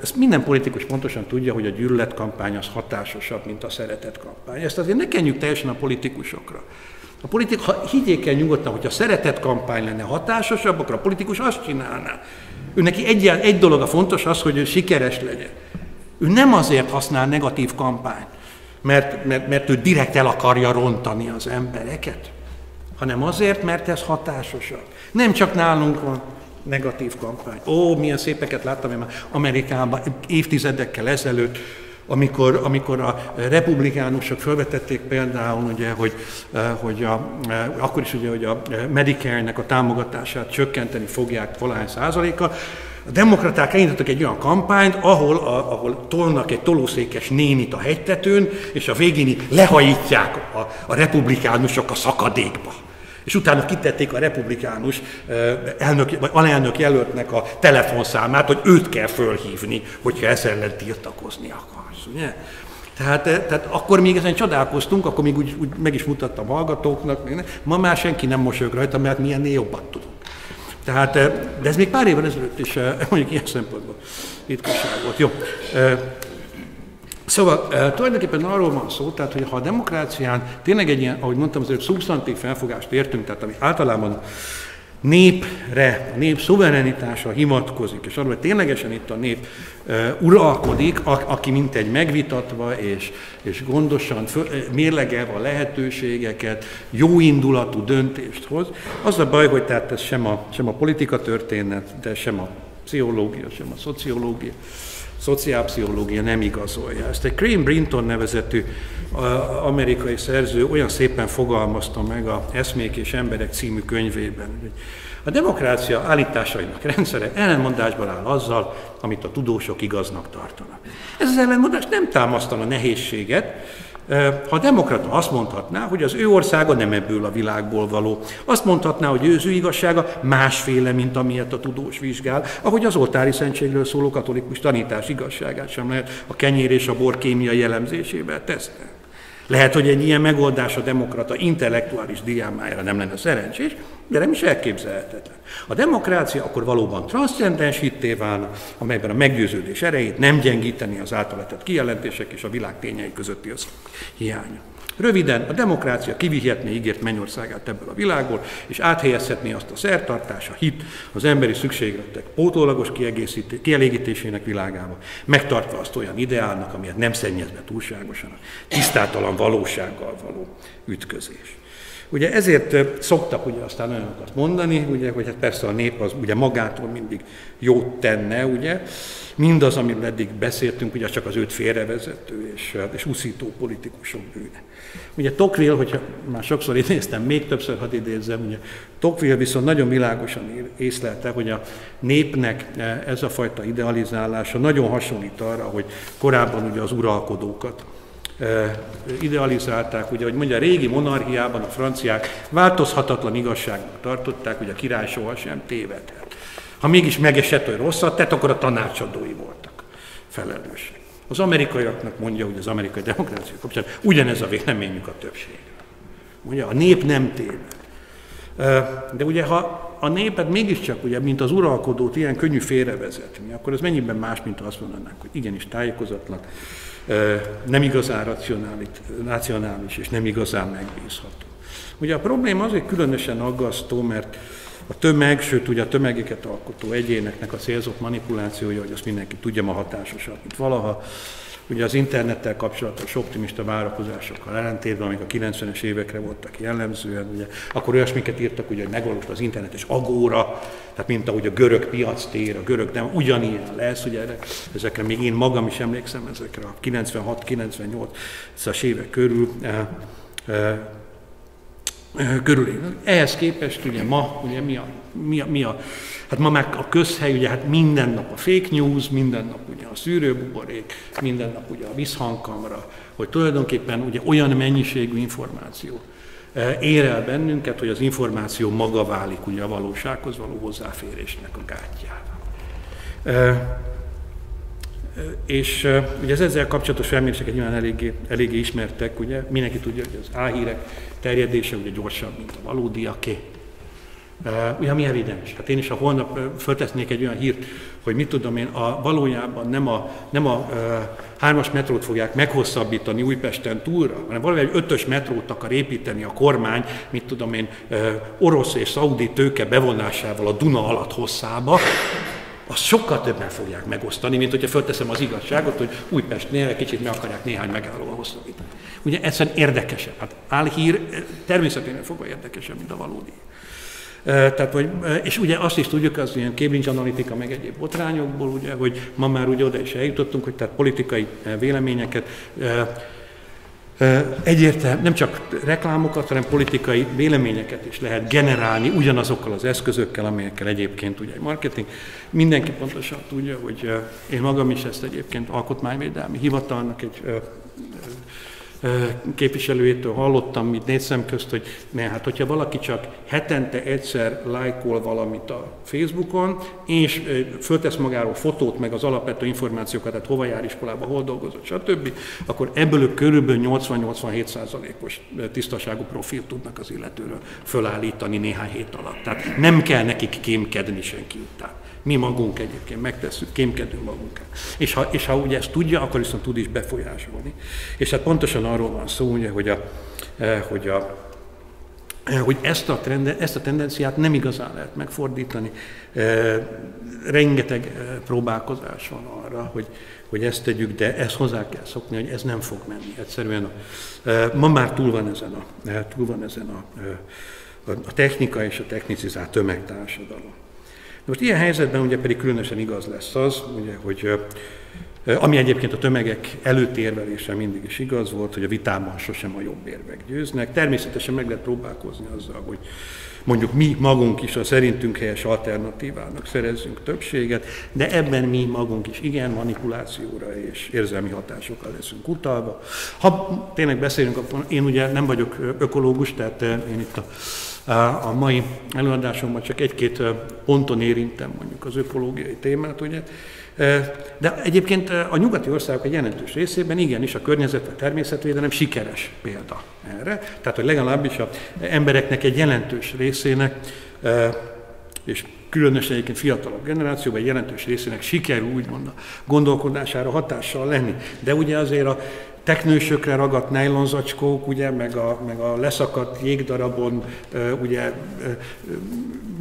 ezt minden politikus pontosan tudja, hogy a gyűlöletkampány az hatásosabb, mint a szeretet kampány. Ezt azért ne kenjük teljesen a politikusokra. A politik, ha higgyék el nyugodtan, hogy a szeretet kampány lenne hatásosabb, akkor a politikus azt csinálná. Ő neki egy, egy dolog a fontos az, hogy ő sikeres legyen. Ő nem azért használ negatív kampányt, mert, mert, mert ő direkt el akarja rontani az embereket, hanem azért, mert ez hatásosabb. Nem csak nálunk van negatív kampány. Ó, milyen szépeket láttam én már Amerikában évtizedekkel ezelőtt, amikor, amikor a republikánusok felvetették például, ugye, hogy, hogy a, akkor is ugye, hogy a Medicare-nek a támogatását csökkenteni fogják valahány százalékkal, a demokraták elindítottak egy olyan kampányt, ahol, a, ahol tolnak egy tolószékes nénit a hegytetőn, és a végén lehajítják a, a republikánusok a szakadékba. És utána kitették a republikánus elnök, vagy alelnök jelöltnek a telefonszámát, hogy őt kell fölhívni, hogyha ezzel ellen tiltakozni akarsz. Ugye? Tehát, tehát akkor még ezen csodálkoztunk, akkor még úgy, úgy meg is mutattam hallgatóknak, ma már senki nem mosolyog rajta, mert milyennél jobban tudunk. Tehát, de ez még pár évvel ezelőtt is (laughs) mondjuk ilyen szempontból ritkaság volt. Jó. Szóval tulajdonképpen arról van szó, tehát, hogy ha a demokrácián tényleg egy ilyen, ahogy mondtam, az szubstantív felfogást értünk, tehát ami általában népre, a nép szuverenitásra hivatkozik, és arra, hogy ténylegesen itt a nép uh, uralkodik, aki mint egy megvitatva és, és gondosan mérlegelve a lehetőségeket, jó indulatú döntést hoz. Az a baj, hogy tehát ez sem a, sem a politika történet, de sem a pszichológia, sem a szociológia, szociálpszichológia nem igazolja. Ezt egy Crane Brinton nevezetű amerikai szerző olyan szépen fogalmazta meg a Eszmék és Emberek című könyvében. A demokrácia állításainak rendszere ellenmondásban áll azzal, amit a tudósok igaznak tartanak. Ez az ellenmondás nem támasztana nehézséget, Ha a demokrata azt mondhatná, hogy az ő országa nem ebből a világból való, azt mondhatná, hogy ő, az ő igazsága másféle, mint amilyet a tudós vizsgál, ahogy az oltári szentségről szóló katolikus tanítás igazságát sem lehet a kenyér és a bor kémia jellemzésével tesztelni. Lehet, hogy egy ilyen megoldás a demokrata intellektuális diámájára nem lenne szerencsés, de nem is elképzelhetetlen. A demokrácia akkor valóban transzcendens hitté válna, amelyben a meggyőződés erejét nem gyengíteni az általatett kijelentések és a világ tényei közötti az hiánya. Röviden, a demokrácia kivihetné ígért mennyországát ebből a világból, és áthelyezhetné azt a szertartás, a hit, az emberi szükségletek pótólagos kielégítésének világába, megtartva azt olyan ideálnak, amiért nem szennyezve túlságosan a tisztátalan valósággal való ütközés. Ugye ezért szoktak ugye aztán olyanokat mondani, ugye, hogy hát persze a nép az ugye magától mindig jót tenne, ugye, mindaz, amiről eddig beszéltünk, ugye csak az őt félrevezető és, és uszító politikusok bűne. Ugye Tocqueville, hogyha már sokszor idéztem, még többször hadd idézzem, ugye Tocqueville viszont nagyon világosan észlelte, hogy a népnek e, ez a fajta idealizálása nagyon hasonlít arra, hogy korábban ugye az uralkodókat e, idealizálták, ugye, hogy mondja, a régi monarchiában a franciák változhatatlan igazságnak tartották, hogy a király sohasem tévedhet. Ha mégis megesett, hogy rosszat tett, akkor a tanácsadói voltak felelősek. Az amerikaiaknak mondja, hogy az amerikai demokrácia kapcsán ugyanez a véleményük a többség. Mondja, a nép nem téved. De ugye, ha a népet mégiscsak, ugye, mint az uralkodót ilyen könnyű félrevezetni, akkor ez mennyiben más, mint azt mondanánk, hogy igenis tájékozatlan, nem igazán racionális és nem igazán megbízható. Ugye a probléma azért különösen aggasztó, mert a tömeg, sőt ugye a tömegeket alkotó egyéneknek a célzott manipulációja, hogy azt mindenki tudja, ma hatásosabb, mint valaha. Ugye az internettel kapcsolatos optimista várakozásokkal ellentétben, amik a 90-es évekre voltak jellemzően, ugye, akkor olyasmiket írtak, ugye, hogy megvalósul az internetes agóra, tehát mint ahogy a görög piac tér, a görög nem, ugyanilyen lesz, ugye ezekre még én magam is emlékszem, ezekre a 96-98-as évek körül, eh, eh, körülé. Ehhez képest ugye ma, ugye mi a, mi a, mi a hát ma meg a közhely, ugye hát minden nap a fake news, minden nap ugye a szűrőbuborék, minden nap ugye a visszhangkamra, hogy tulajdonképpen ugye olyan mennyiségű információ ér el bennünket, hogy az információ maga válik ugye a valósághoz való hozzáférésnek a gátjával. És ugye az ezzel kapcsolatos felméréseket nyilván eléggé, eléggé ismertek, ugye mindenki tudja, hogy az áhírek terjedése ugye gyorsabb, mint a valódiaké. Ugye mi evidens? Hát én is, ha holnap föltesznék egy olyan hírt, hogy mit tudom én, a, valójában nem a, nem a uh, hármas metrót fogják meghosszabbítani Újpesten túlra, hanem valami egy ötös metrót akar építeni a kormány, mit tudom én, orosz és szaudi tőke bevonásával a Duna alatt hosszába, azt sokkal többen fogják megosztani, mint hogyha fölteszem az igazságot, hogy Újpestnél kicsit meg akarják néhány megállóval hosszabbítani. Ugye egyszerűen érdekesebb. Hát álhír természetesen fogva érdekesebb, mint a valódi. Tehát, hogy, és ugye azt is tudjuk, az ilyen Cambridge analitika, meg egyéb botrányokból, ugye, hogy ma már ugye oda is eljutottunk, hogy tehát politikai véleményeket egyértelmű, nem csak reklámokat, hanem politikai véleményeket is lehet generálni ugyanazokkal az eszközökkel, amelyekkel egyébként ugye marketing. Mindenki pontosan tudja, hogy én magam is ezt egyébként alkotmányvédelmi hivatalnak egy képviselőjétől hallottam, négy szem közt, hogy ne, hát hogyha valaki csak hetente egyszer lájkol valamit a Facebookon, és föltesz magáról fotót, meg az alapvető információkat, tehát hova jár iskolába, hol dolgozott, stb., akkor ebből körülbelül 80-87%-os tisztaságú profil tudnak az illetőről fölállítani néhány hét alatt. Tehát nem kell nekik kémkedni senki után. Mi magunk egyébként megtesszük, kémkedünk magunkat. És ha, és ha ugye ezt tudja, akkor viszont tud is befolyásolni. És hát pontosan arról van szó, ugye, hogy, a, eh, hogy, a, eh, hogy ezt, a trende, ezt a tendenciát nem igazán lehet megfordítani. Eh, rengeteg próbálkozás van arra, hogy, hogy ezt tegyük, de ezt hozzá kell szokni, hogy ez nem fog menni. Egyszerűen a, ma már túl van ezen a, túl van ezen a, a technika és a technicizált tömegtársadalom. Most ilyen helyzetben ugye pedig különösen igaz lesz az, ugye, hogy ami egyébként a tömegek előtérvelése mindig is igaz volt, hogy a vitában sosem a jobb érvek győznek. Természetesen meg lehet próbálkozni azzal, hogy mondjuk mi magunk is a szerintünk helyes alternatívának szerezzünk többséget, de ebben mi magunk is igen manipulációra és érzelmi hatásokkal leszünk utalva. Ha tényleg beszélünk, akkor én ugye nem vagyok ökológus, tehát én itt a a mai előadásomban csak egy-két ponton érintem mondjuk az ökológiai témát, ugye. De egyébként a nyugati országok egy jelentős részében igenis a környezet vagy természetvédelem sikeres példa erre. Tehát, hogy legalábbis az embereknek egy jelentős részének, és különösen egyébként fiatalabb generációban egy jelentős részének sikerül úgymond a gondolkodására hatással lenni. De ugye azért a teknősökre ragadt nejlonzacskók, ugye, meg a, meg a leszakadt jégdarabon, ugye,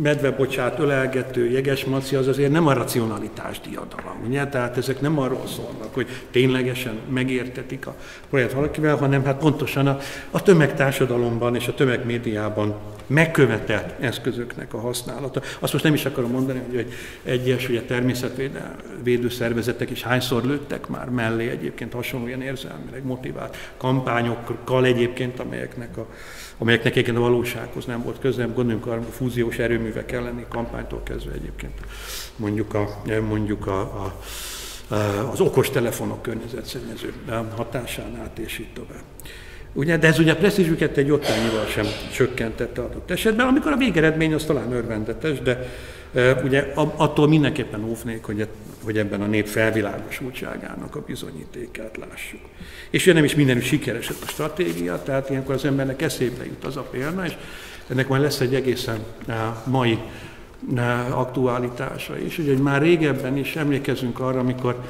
medvebocsát ölelgető jegesmaci, az azért nem a racionalitás diadalom, ugye? Tehát ezek nem arról szólnak, hogy ténylegesen megértetik a projekt valakivel, hanem hát pontosan a, a tömegtársadalomban és a tömegmédiában megkövetelt eszközöknek a használata. Azt most nem is akarom mondani, hogy egyes ugye, természetvédő szervezetek is hányszor lőttek már mellé egyébként hasonló ilyen érzelmileg motivált kampányokkal egyébként, amelyeknek, a, amelyeknek egyébként a valósághoz nem volt köze, gondoljunk a fúziós erőművek elleni kampánytól kezdve egyébként mondjuk, a, mondjuk a, a az okostelefonok környezetszennyező hatásán át, és így tovább. Ugye, de ez ugye a presztízsüket egy ottányival sem csökkentette adott esetben, amikor a végeredmény az talán örvendetes, de ugye attól mindenképpen óvnék, hogy, hogy ebben a nép felvilágosultságának a bizonyítékát lássuk. És ugye nem is mindenütt sikeres a stratégia, tehát ilyenkor az embernek eszébe jut az a példa, és ennek majd lesz egy egészen mai aktualitása is. Ugye már régebben is emlékezünk arra, amikor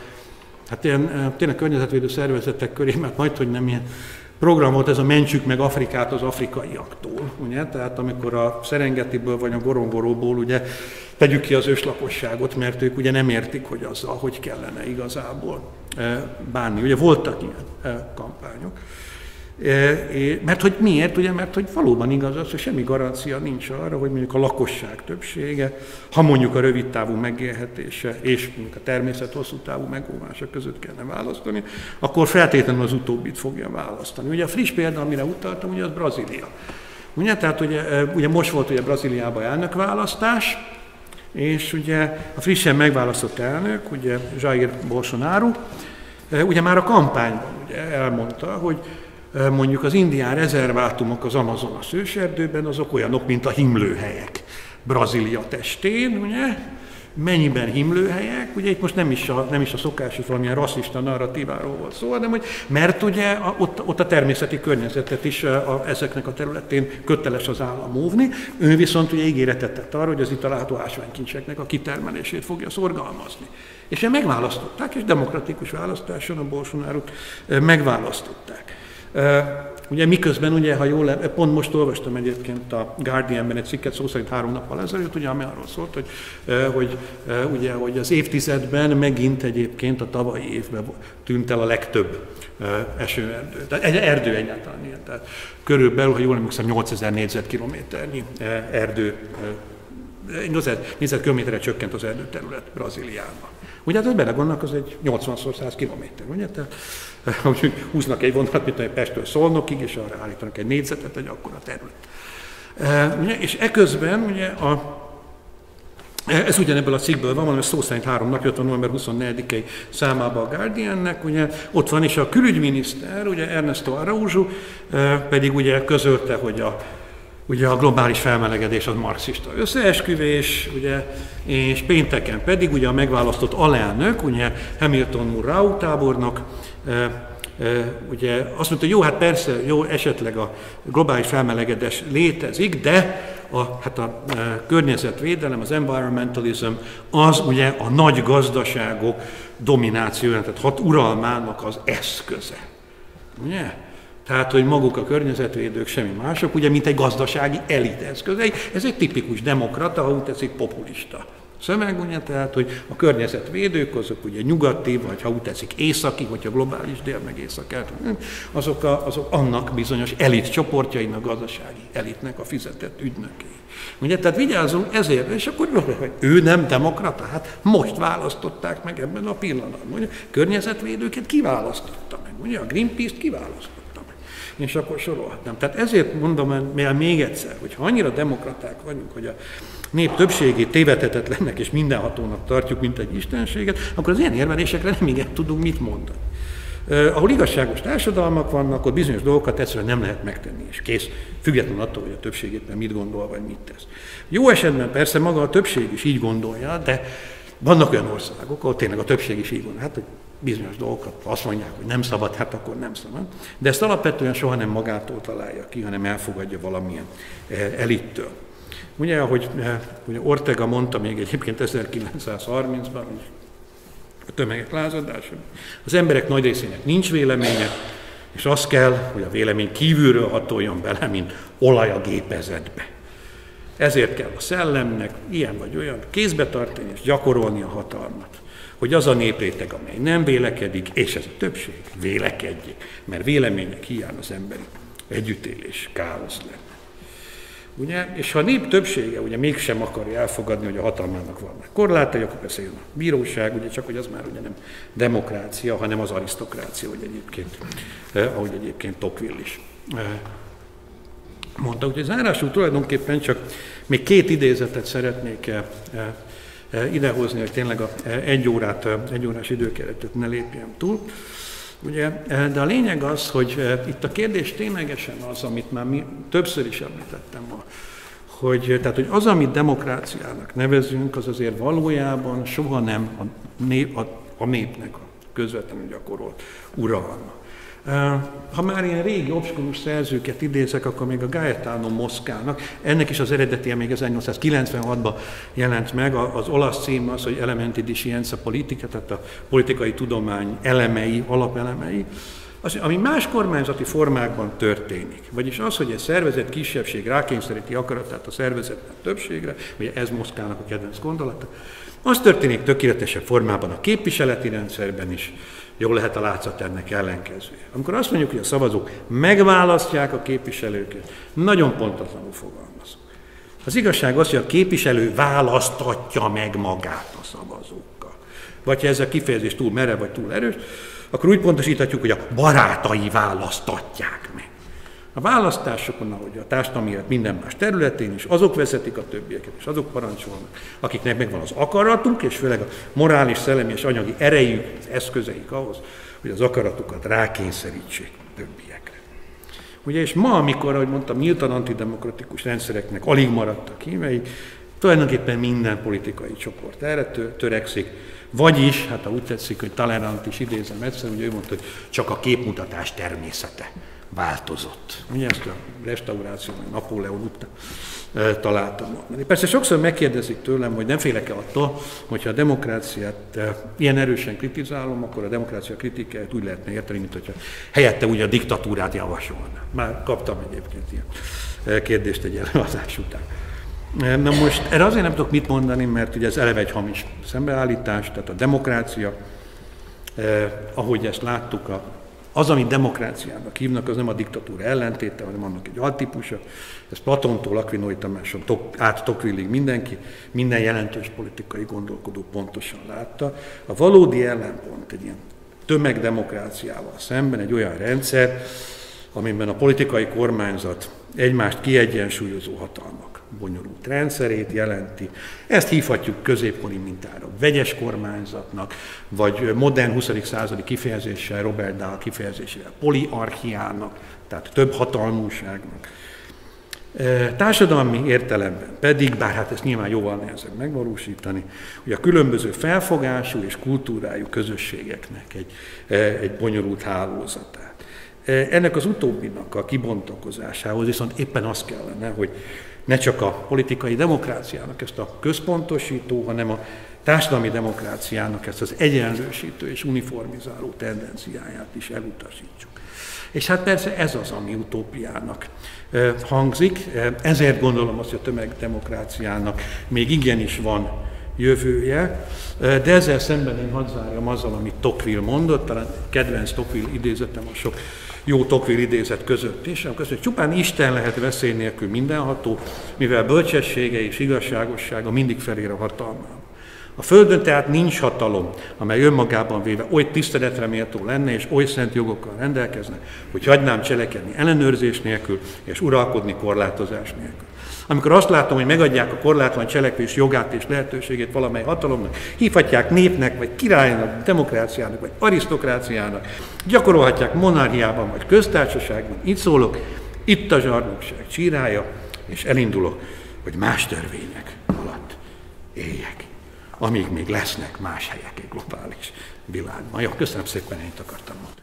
hát ilyen tényleg környezetvédő szervezetek köré, mert majd, hogy nem ilyen program volt ez a mentsük meg Afrikát az afrikaiaktól, ugye? Tehát amikor a Serengetiből vagy a Gorongoróból ugye tegyük ki az őslakosságot, mert ők ugye nem értik, hogy azzal hogy kellene igazából bánni. Ugye voltak ilyen kampányok. Mert hogy miért? Ugye, mert hogy valóban igaz az, hogy semmi garancia nincs arra, hogy mondjuk a lakosság többsége, ha mondjuk a rövid távú megélhetése és mondjuk a természet hosszú távú megóvása között kellene választani, akkor feltétlenül az utóbbit fogja választani. Ugye a friss példa, amire utaltam, ugye az Brazília. Ugye, tehát ugye, ugye most volt ugye Brazíliában elnökválasztás, és ugye a frissen megválasztott elnök, ugye Jair Bolsonaro, ugye már a kampányban ugye elmondta, hogy mondjuk az indián rezervátumok az Amazonas őserdőben, azok olyanok, mint a himlőhelyek Brazília testén, ugye? Mennyiben himlőhelyek, ugye itt most nem is a, nem is a szokásos valamilyen rasszista narratíváról volt szó, hanem hogy mert ugye a, ott, ott a természeti környezetet is a, a, ezeknek a területén köteles az állam óvni, ő viszont ugye ígéretet tett arra, hogy az itt található ásványkincseknek a kitermelését fogja szorgalmazni. És megválasztották, és demokratikus választáson a bolsonaro megválasztották. Ugye miközben, ugye, ha jól, pont most olvastam egyébként a Guardianben egy cikket, szó szerint három nappal ezelőtt, ugye, ami arról szólt, hogy, hogy, ugye, hogy az évtizedben megint egyébként a tavalyi évben tűnt el a legtöbb esőerdő. Tehát egy erdő egyáltalán ilyen. Tehát körülbelül, ha jól emlékszem, 8000 négyzetkilométernyi erdő 8000 négyzetkilométerre csökkent az erdőterület Brazíliában. Ugye hát, hogy belegondolnak, az egy 80 100 kilométer, ugye? Tehát, (laughs) hogy húznak egy vonalat, mint egy Pestől Szolnokig, és arra állítanak egy négyzetet, egy akkora terület. E, ugye, és eközben ugye a ez ugyanebből a cikkből van, valami szó szerint három napja, a november 24-i számában a Guardiannek, ugye ott van is a külügyminiszter, ugye Ernesto Araújo, pedig ugye közölte, hogy a ugye a globális felmelegedés az marxista összeesküvés, ugye, és pénteken pedig ugye a megválasztott alelnök, ugye Hamilton Murrau tábornok, ugye azt mondta, hogy jó, hát persze, jó, esetleg a globális felmelegedés létezik, de a, hát a környezetvédelem, az environmentalism, az ugye a nagy gazdaságok dominációja, tehát hat uralmának az eszköze. Ugye? Tehát, hogy maguk a környezetvédők semmi mások, ugye, mint egy gazdasági elit eszközei. Ez egy tipikus demokrata, ha úgy tetszik, populista szömeg, ugye, tehát, hogy a környezetvédők, azok ugye nyugati, vagy ha úgy tetszik északi, hogyha globális dél, meg észak azok, a, azok annak bizonyos elit csoportjainak, gazdasági elitnek a fizetett ügynökei. Ugye, tehát vigyázzunk ezért, és akkor hogy ő nem demokrata, hát most választották meg ebben a pillanatban. Ugye, környezetvédőket kiválasztotta meg, ugye, a Greenpeace-t kiválasztotta. És akkor sorolhatnám. Tehát ezért mondom el még egyszer, hogy ha annyira demokraták vagyunk, hogy a nép többségét tévedhetetlennek és mindenhatónak tartjuk, mint egy istenséget, akkor az ilyen érvelésekre nem igen tudunk mit mondani. Uh, ahol igazságos társadalmak vannak, ott bizonyos dolgokat egyszerűen nem lehet megtenni, és kész, függetlenül attól, hogy a többség éppen mit gondol, vagy mit tesz. Jó esetben persze maga a többség is így gondolja, de vannak olyan országok, ahol tényleg a többség is így gondolja. Hát, hogy bizonyos dolgokat azt mondják, hogy nem szabad, hát akkor nem szabad. De ezt alapvetően soha nem magától találja ki, hanem elfogadja valamilyen elittől. Ugye, ahogy ugye Ortega mondta még egyébként 1930-ban, a tömegek lázadása, az emberek nagy részének nincs véleménye, és az kell, hogy a vélemény kívülről hatoljon bele, mint olaj a gépezetbe. Ezért kell a szellemnek ilyen vagy olyan kézbe tartani és gyakorolni a hatalmat. Hogy az a népréteg, amely nem vélekedik, és ez a többség vélekedjék, mert vélemények hiány az emberi együttélés káosz lenne. Ugye? És ha a nép többsége ugye mégsem akarja elfogadni, hogy a hatalmának vannak korlátai, akkor persze jön a bíróság, ugye csak hogy az már ugye nem demokrácia, hanem az arisztokrácia, hogy egyébként, eh, ahogy egyébként Tocqueville is eh, mondta. Úgyhogy zárásul tulajdonképpen csak még két idézetet szeretnék eh, eh, idehozni, hogy tényleg a, eh, egy, órát, egy órás időkeretet ne lépjem túl. Ugye, de a lényeg az, hogy itt a kérdés ténylegesen az, amit már mi többször is említettem ma, hogy, tehát, hogy az, amit demokráciának nevezünk, az azért valójában soha nem a, nép, a, a népnek a közvetlenül gyakorolt uralma. Ha már ilyen régi obskurus szerzőket idézek, akkor még a Gaetano Moszkának, ennek is az eredeti még 1896-ban jelent meg, az olasz cím az, hogy Elementi di Scienza Politica, tehát a politikai tudomány elemei, alapelemei, az, ami más kormányzati formákban történik, vagyis az, hogy egy szervezet kisebbség rákényszeríti akaratát a szervezetnek többségre, ugye ez Moszkának a kedvenc gondolata, az történik tökéletesebb formában a képviseleti rendszerben is, Jól lehet a látszat ennek ellenkező. Amikor azt mondjuk, hogy a szavazók megválasztják a képviselőket, nagyon pontatlanul fogalmazunk. Az igazság az, hogy a képviselő választatja meg magát a szavazókkal. Vagy ha ez a kifejezés túl merev vagy túl erős, akkor úgy pontosíthatjuk, hogy a barátai választatják. A választásokon, ahogy a társadalmi élet minden más területén is, azok vezetik a többieket, és azok parancsolnak, akiknek megvan az akaratuk, és főleg a morális, szellemi és anyagi erejük, az eszközeik ahhoz, hogy az akaratukat rákényszerítsék a többiekre. Ugye, és ma, amikor, ahogy mondtam, nyíltan antidemokratikus rendszereknek alig maradtak hívei, tulajdonképpen minden politikai csoport erre törekszik, vagyis, hát ha úgy tetszik, hogy Talleyrand is idézem egyszer, hogy ő mondta, hogy csak a képmutatás természete változott. Ugye ezt a restauráció, Napóleon után találtam mondani. Persze sokszor megkérdezik tőlem, hogy nem félek-e attól, hogyha a demokráciát ilyen erősen kritizálom, akkor a demokrácia kritikáját úgy lehetne érteni, mint hogyha helyette ugye a diktatúrát javasolna. Már kaptam egyébként ilyen kérdést egy előadás után. Na most erre azért nem tudok mit mondani, mert ugye ez eleve egy hamis szembeállítás, tehát a demokrácia, eh, ahogy ezt láttuk a az, amit demokráciának hívnak, az nem a diktatúra ellentéte, hanem annak egy altípusa. Ez Platontól Aquinoi Tamáson át Tocqueville mindenki, minden jelentős politikai gondolkodó pontosan látta. A valódi ellenpont egy ilyen tömegdemokráciával szemben egy olyan rendszer, amiben a politikai kormányzat egymást kiegyensúlyozó hatalmak bonyolult rendszerét jelenti. Ezt hívhatjuk középkori mintára vegyes kormányzatnak, vagy modern 20. századi kifejezéssel, Robert Dahl kifejezésével poliarchiának, tehát több hatalmúságnak. E, társadalmi értelemben pedig, bár hát ezt nyilván jóval nehezebb megvalósítani, hogy a különböző felfogású és kultúrájú közösségeknek egy, e, egy bonyolult hálózatát. Ennek az utóbbinak a kibontakozásához viszont éppen az kellene, hogy ne csak a politikai demokráciának ezt a központosító, hanem a társadalmi demokráciának ezt az egyenlősítő és uniformizáló tendenciáját is elutasítsuk. És hát persze ez az, ami utópiának hangzik, ezért gondolom azt, hogy a tömegdemokráciának még igenis van jövője, de ezzel szemben én hadd zárjam azzal, amit Tocqueville mondott, talán kedvenc Tocqueville idézetem a sok jó Tocqueville idézet között is, amikor hogy csupán Isten lehet veszély nélkül mindenható, mivel bölcsessége és igazságossága mindig felér a hatalmába. A Földön tehát nincs hatalom, amely önmagában véve oly tiszteletre méltó lenne, és oly szent jogokkal rendelkezne, hogy hagynám cselekedni ellenőrzés nélkül, és uralkodni korlátozás nélkül. Amikor azt látom, hogy megadják a korlátlan cselekvés jogát és lehetőségét valamely hatalomnak, hívhatják népnek, vagy királynak, demokráciának, vagy arisztokráciának, gyakorolhatják monarchiában, vagy köztársaságban, itt szólok, itt a zsarnokság csírája, és elindulok, hogy más törvények alatt éljek, amíg még lesznek más helyek egy globális világban. Jó, köszönöm szépen, én akartam mondani.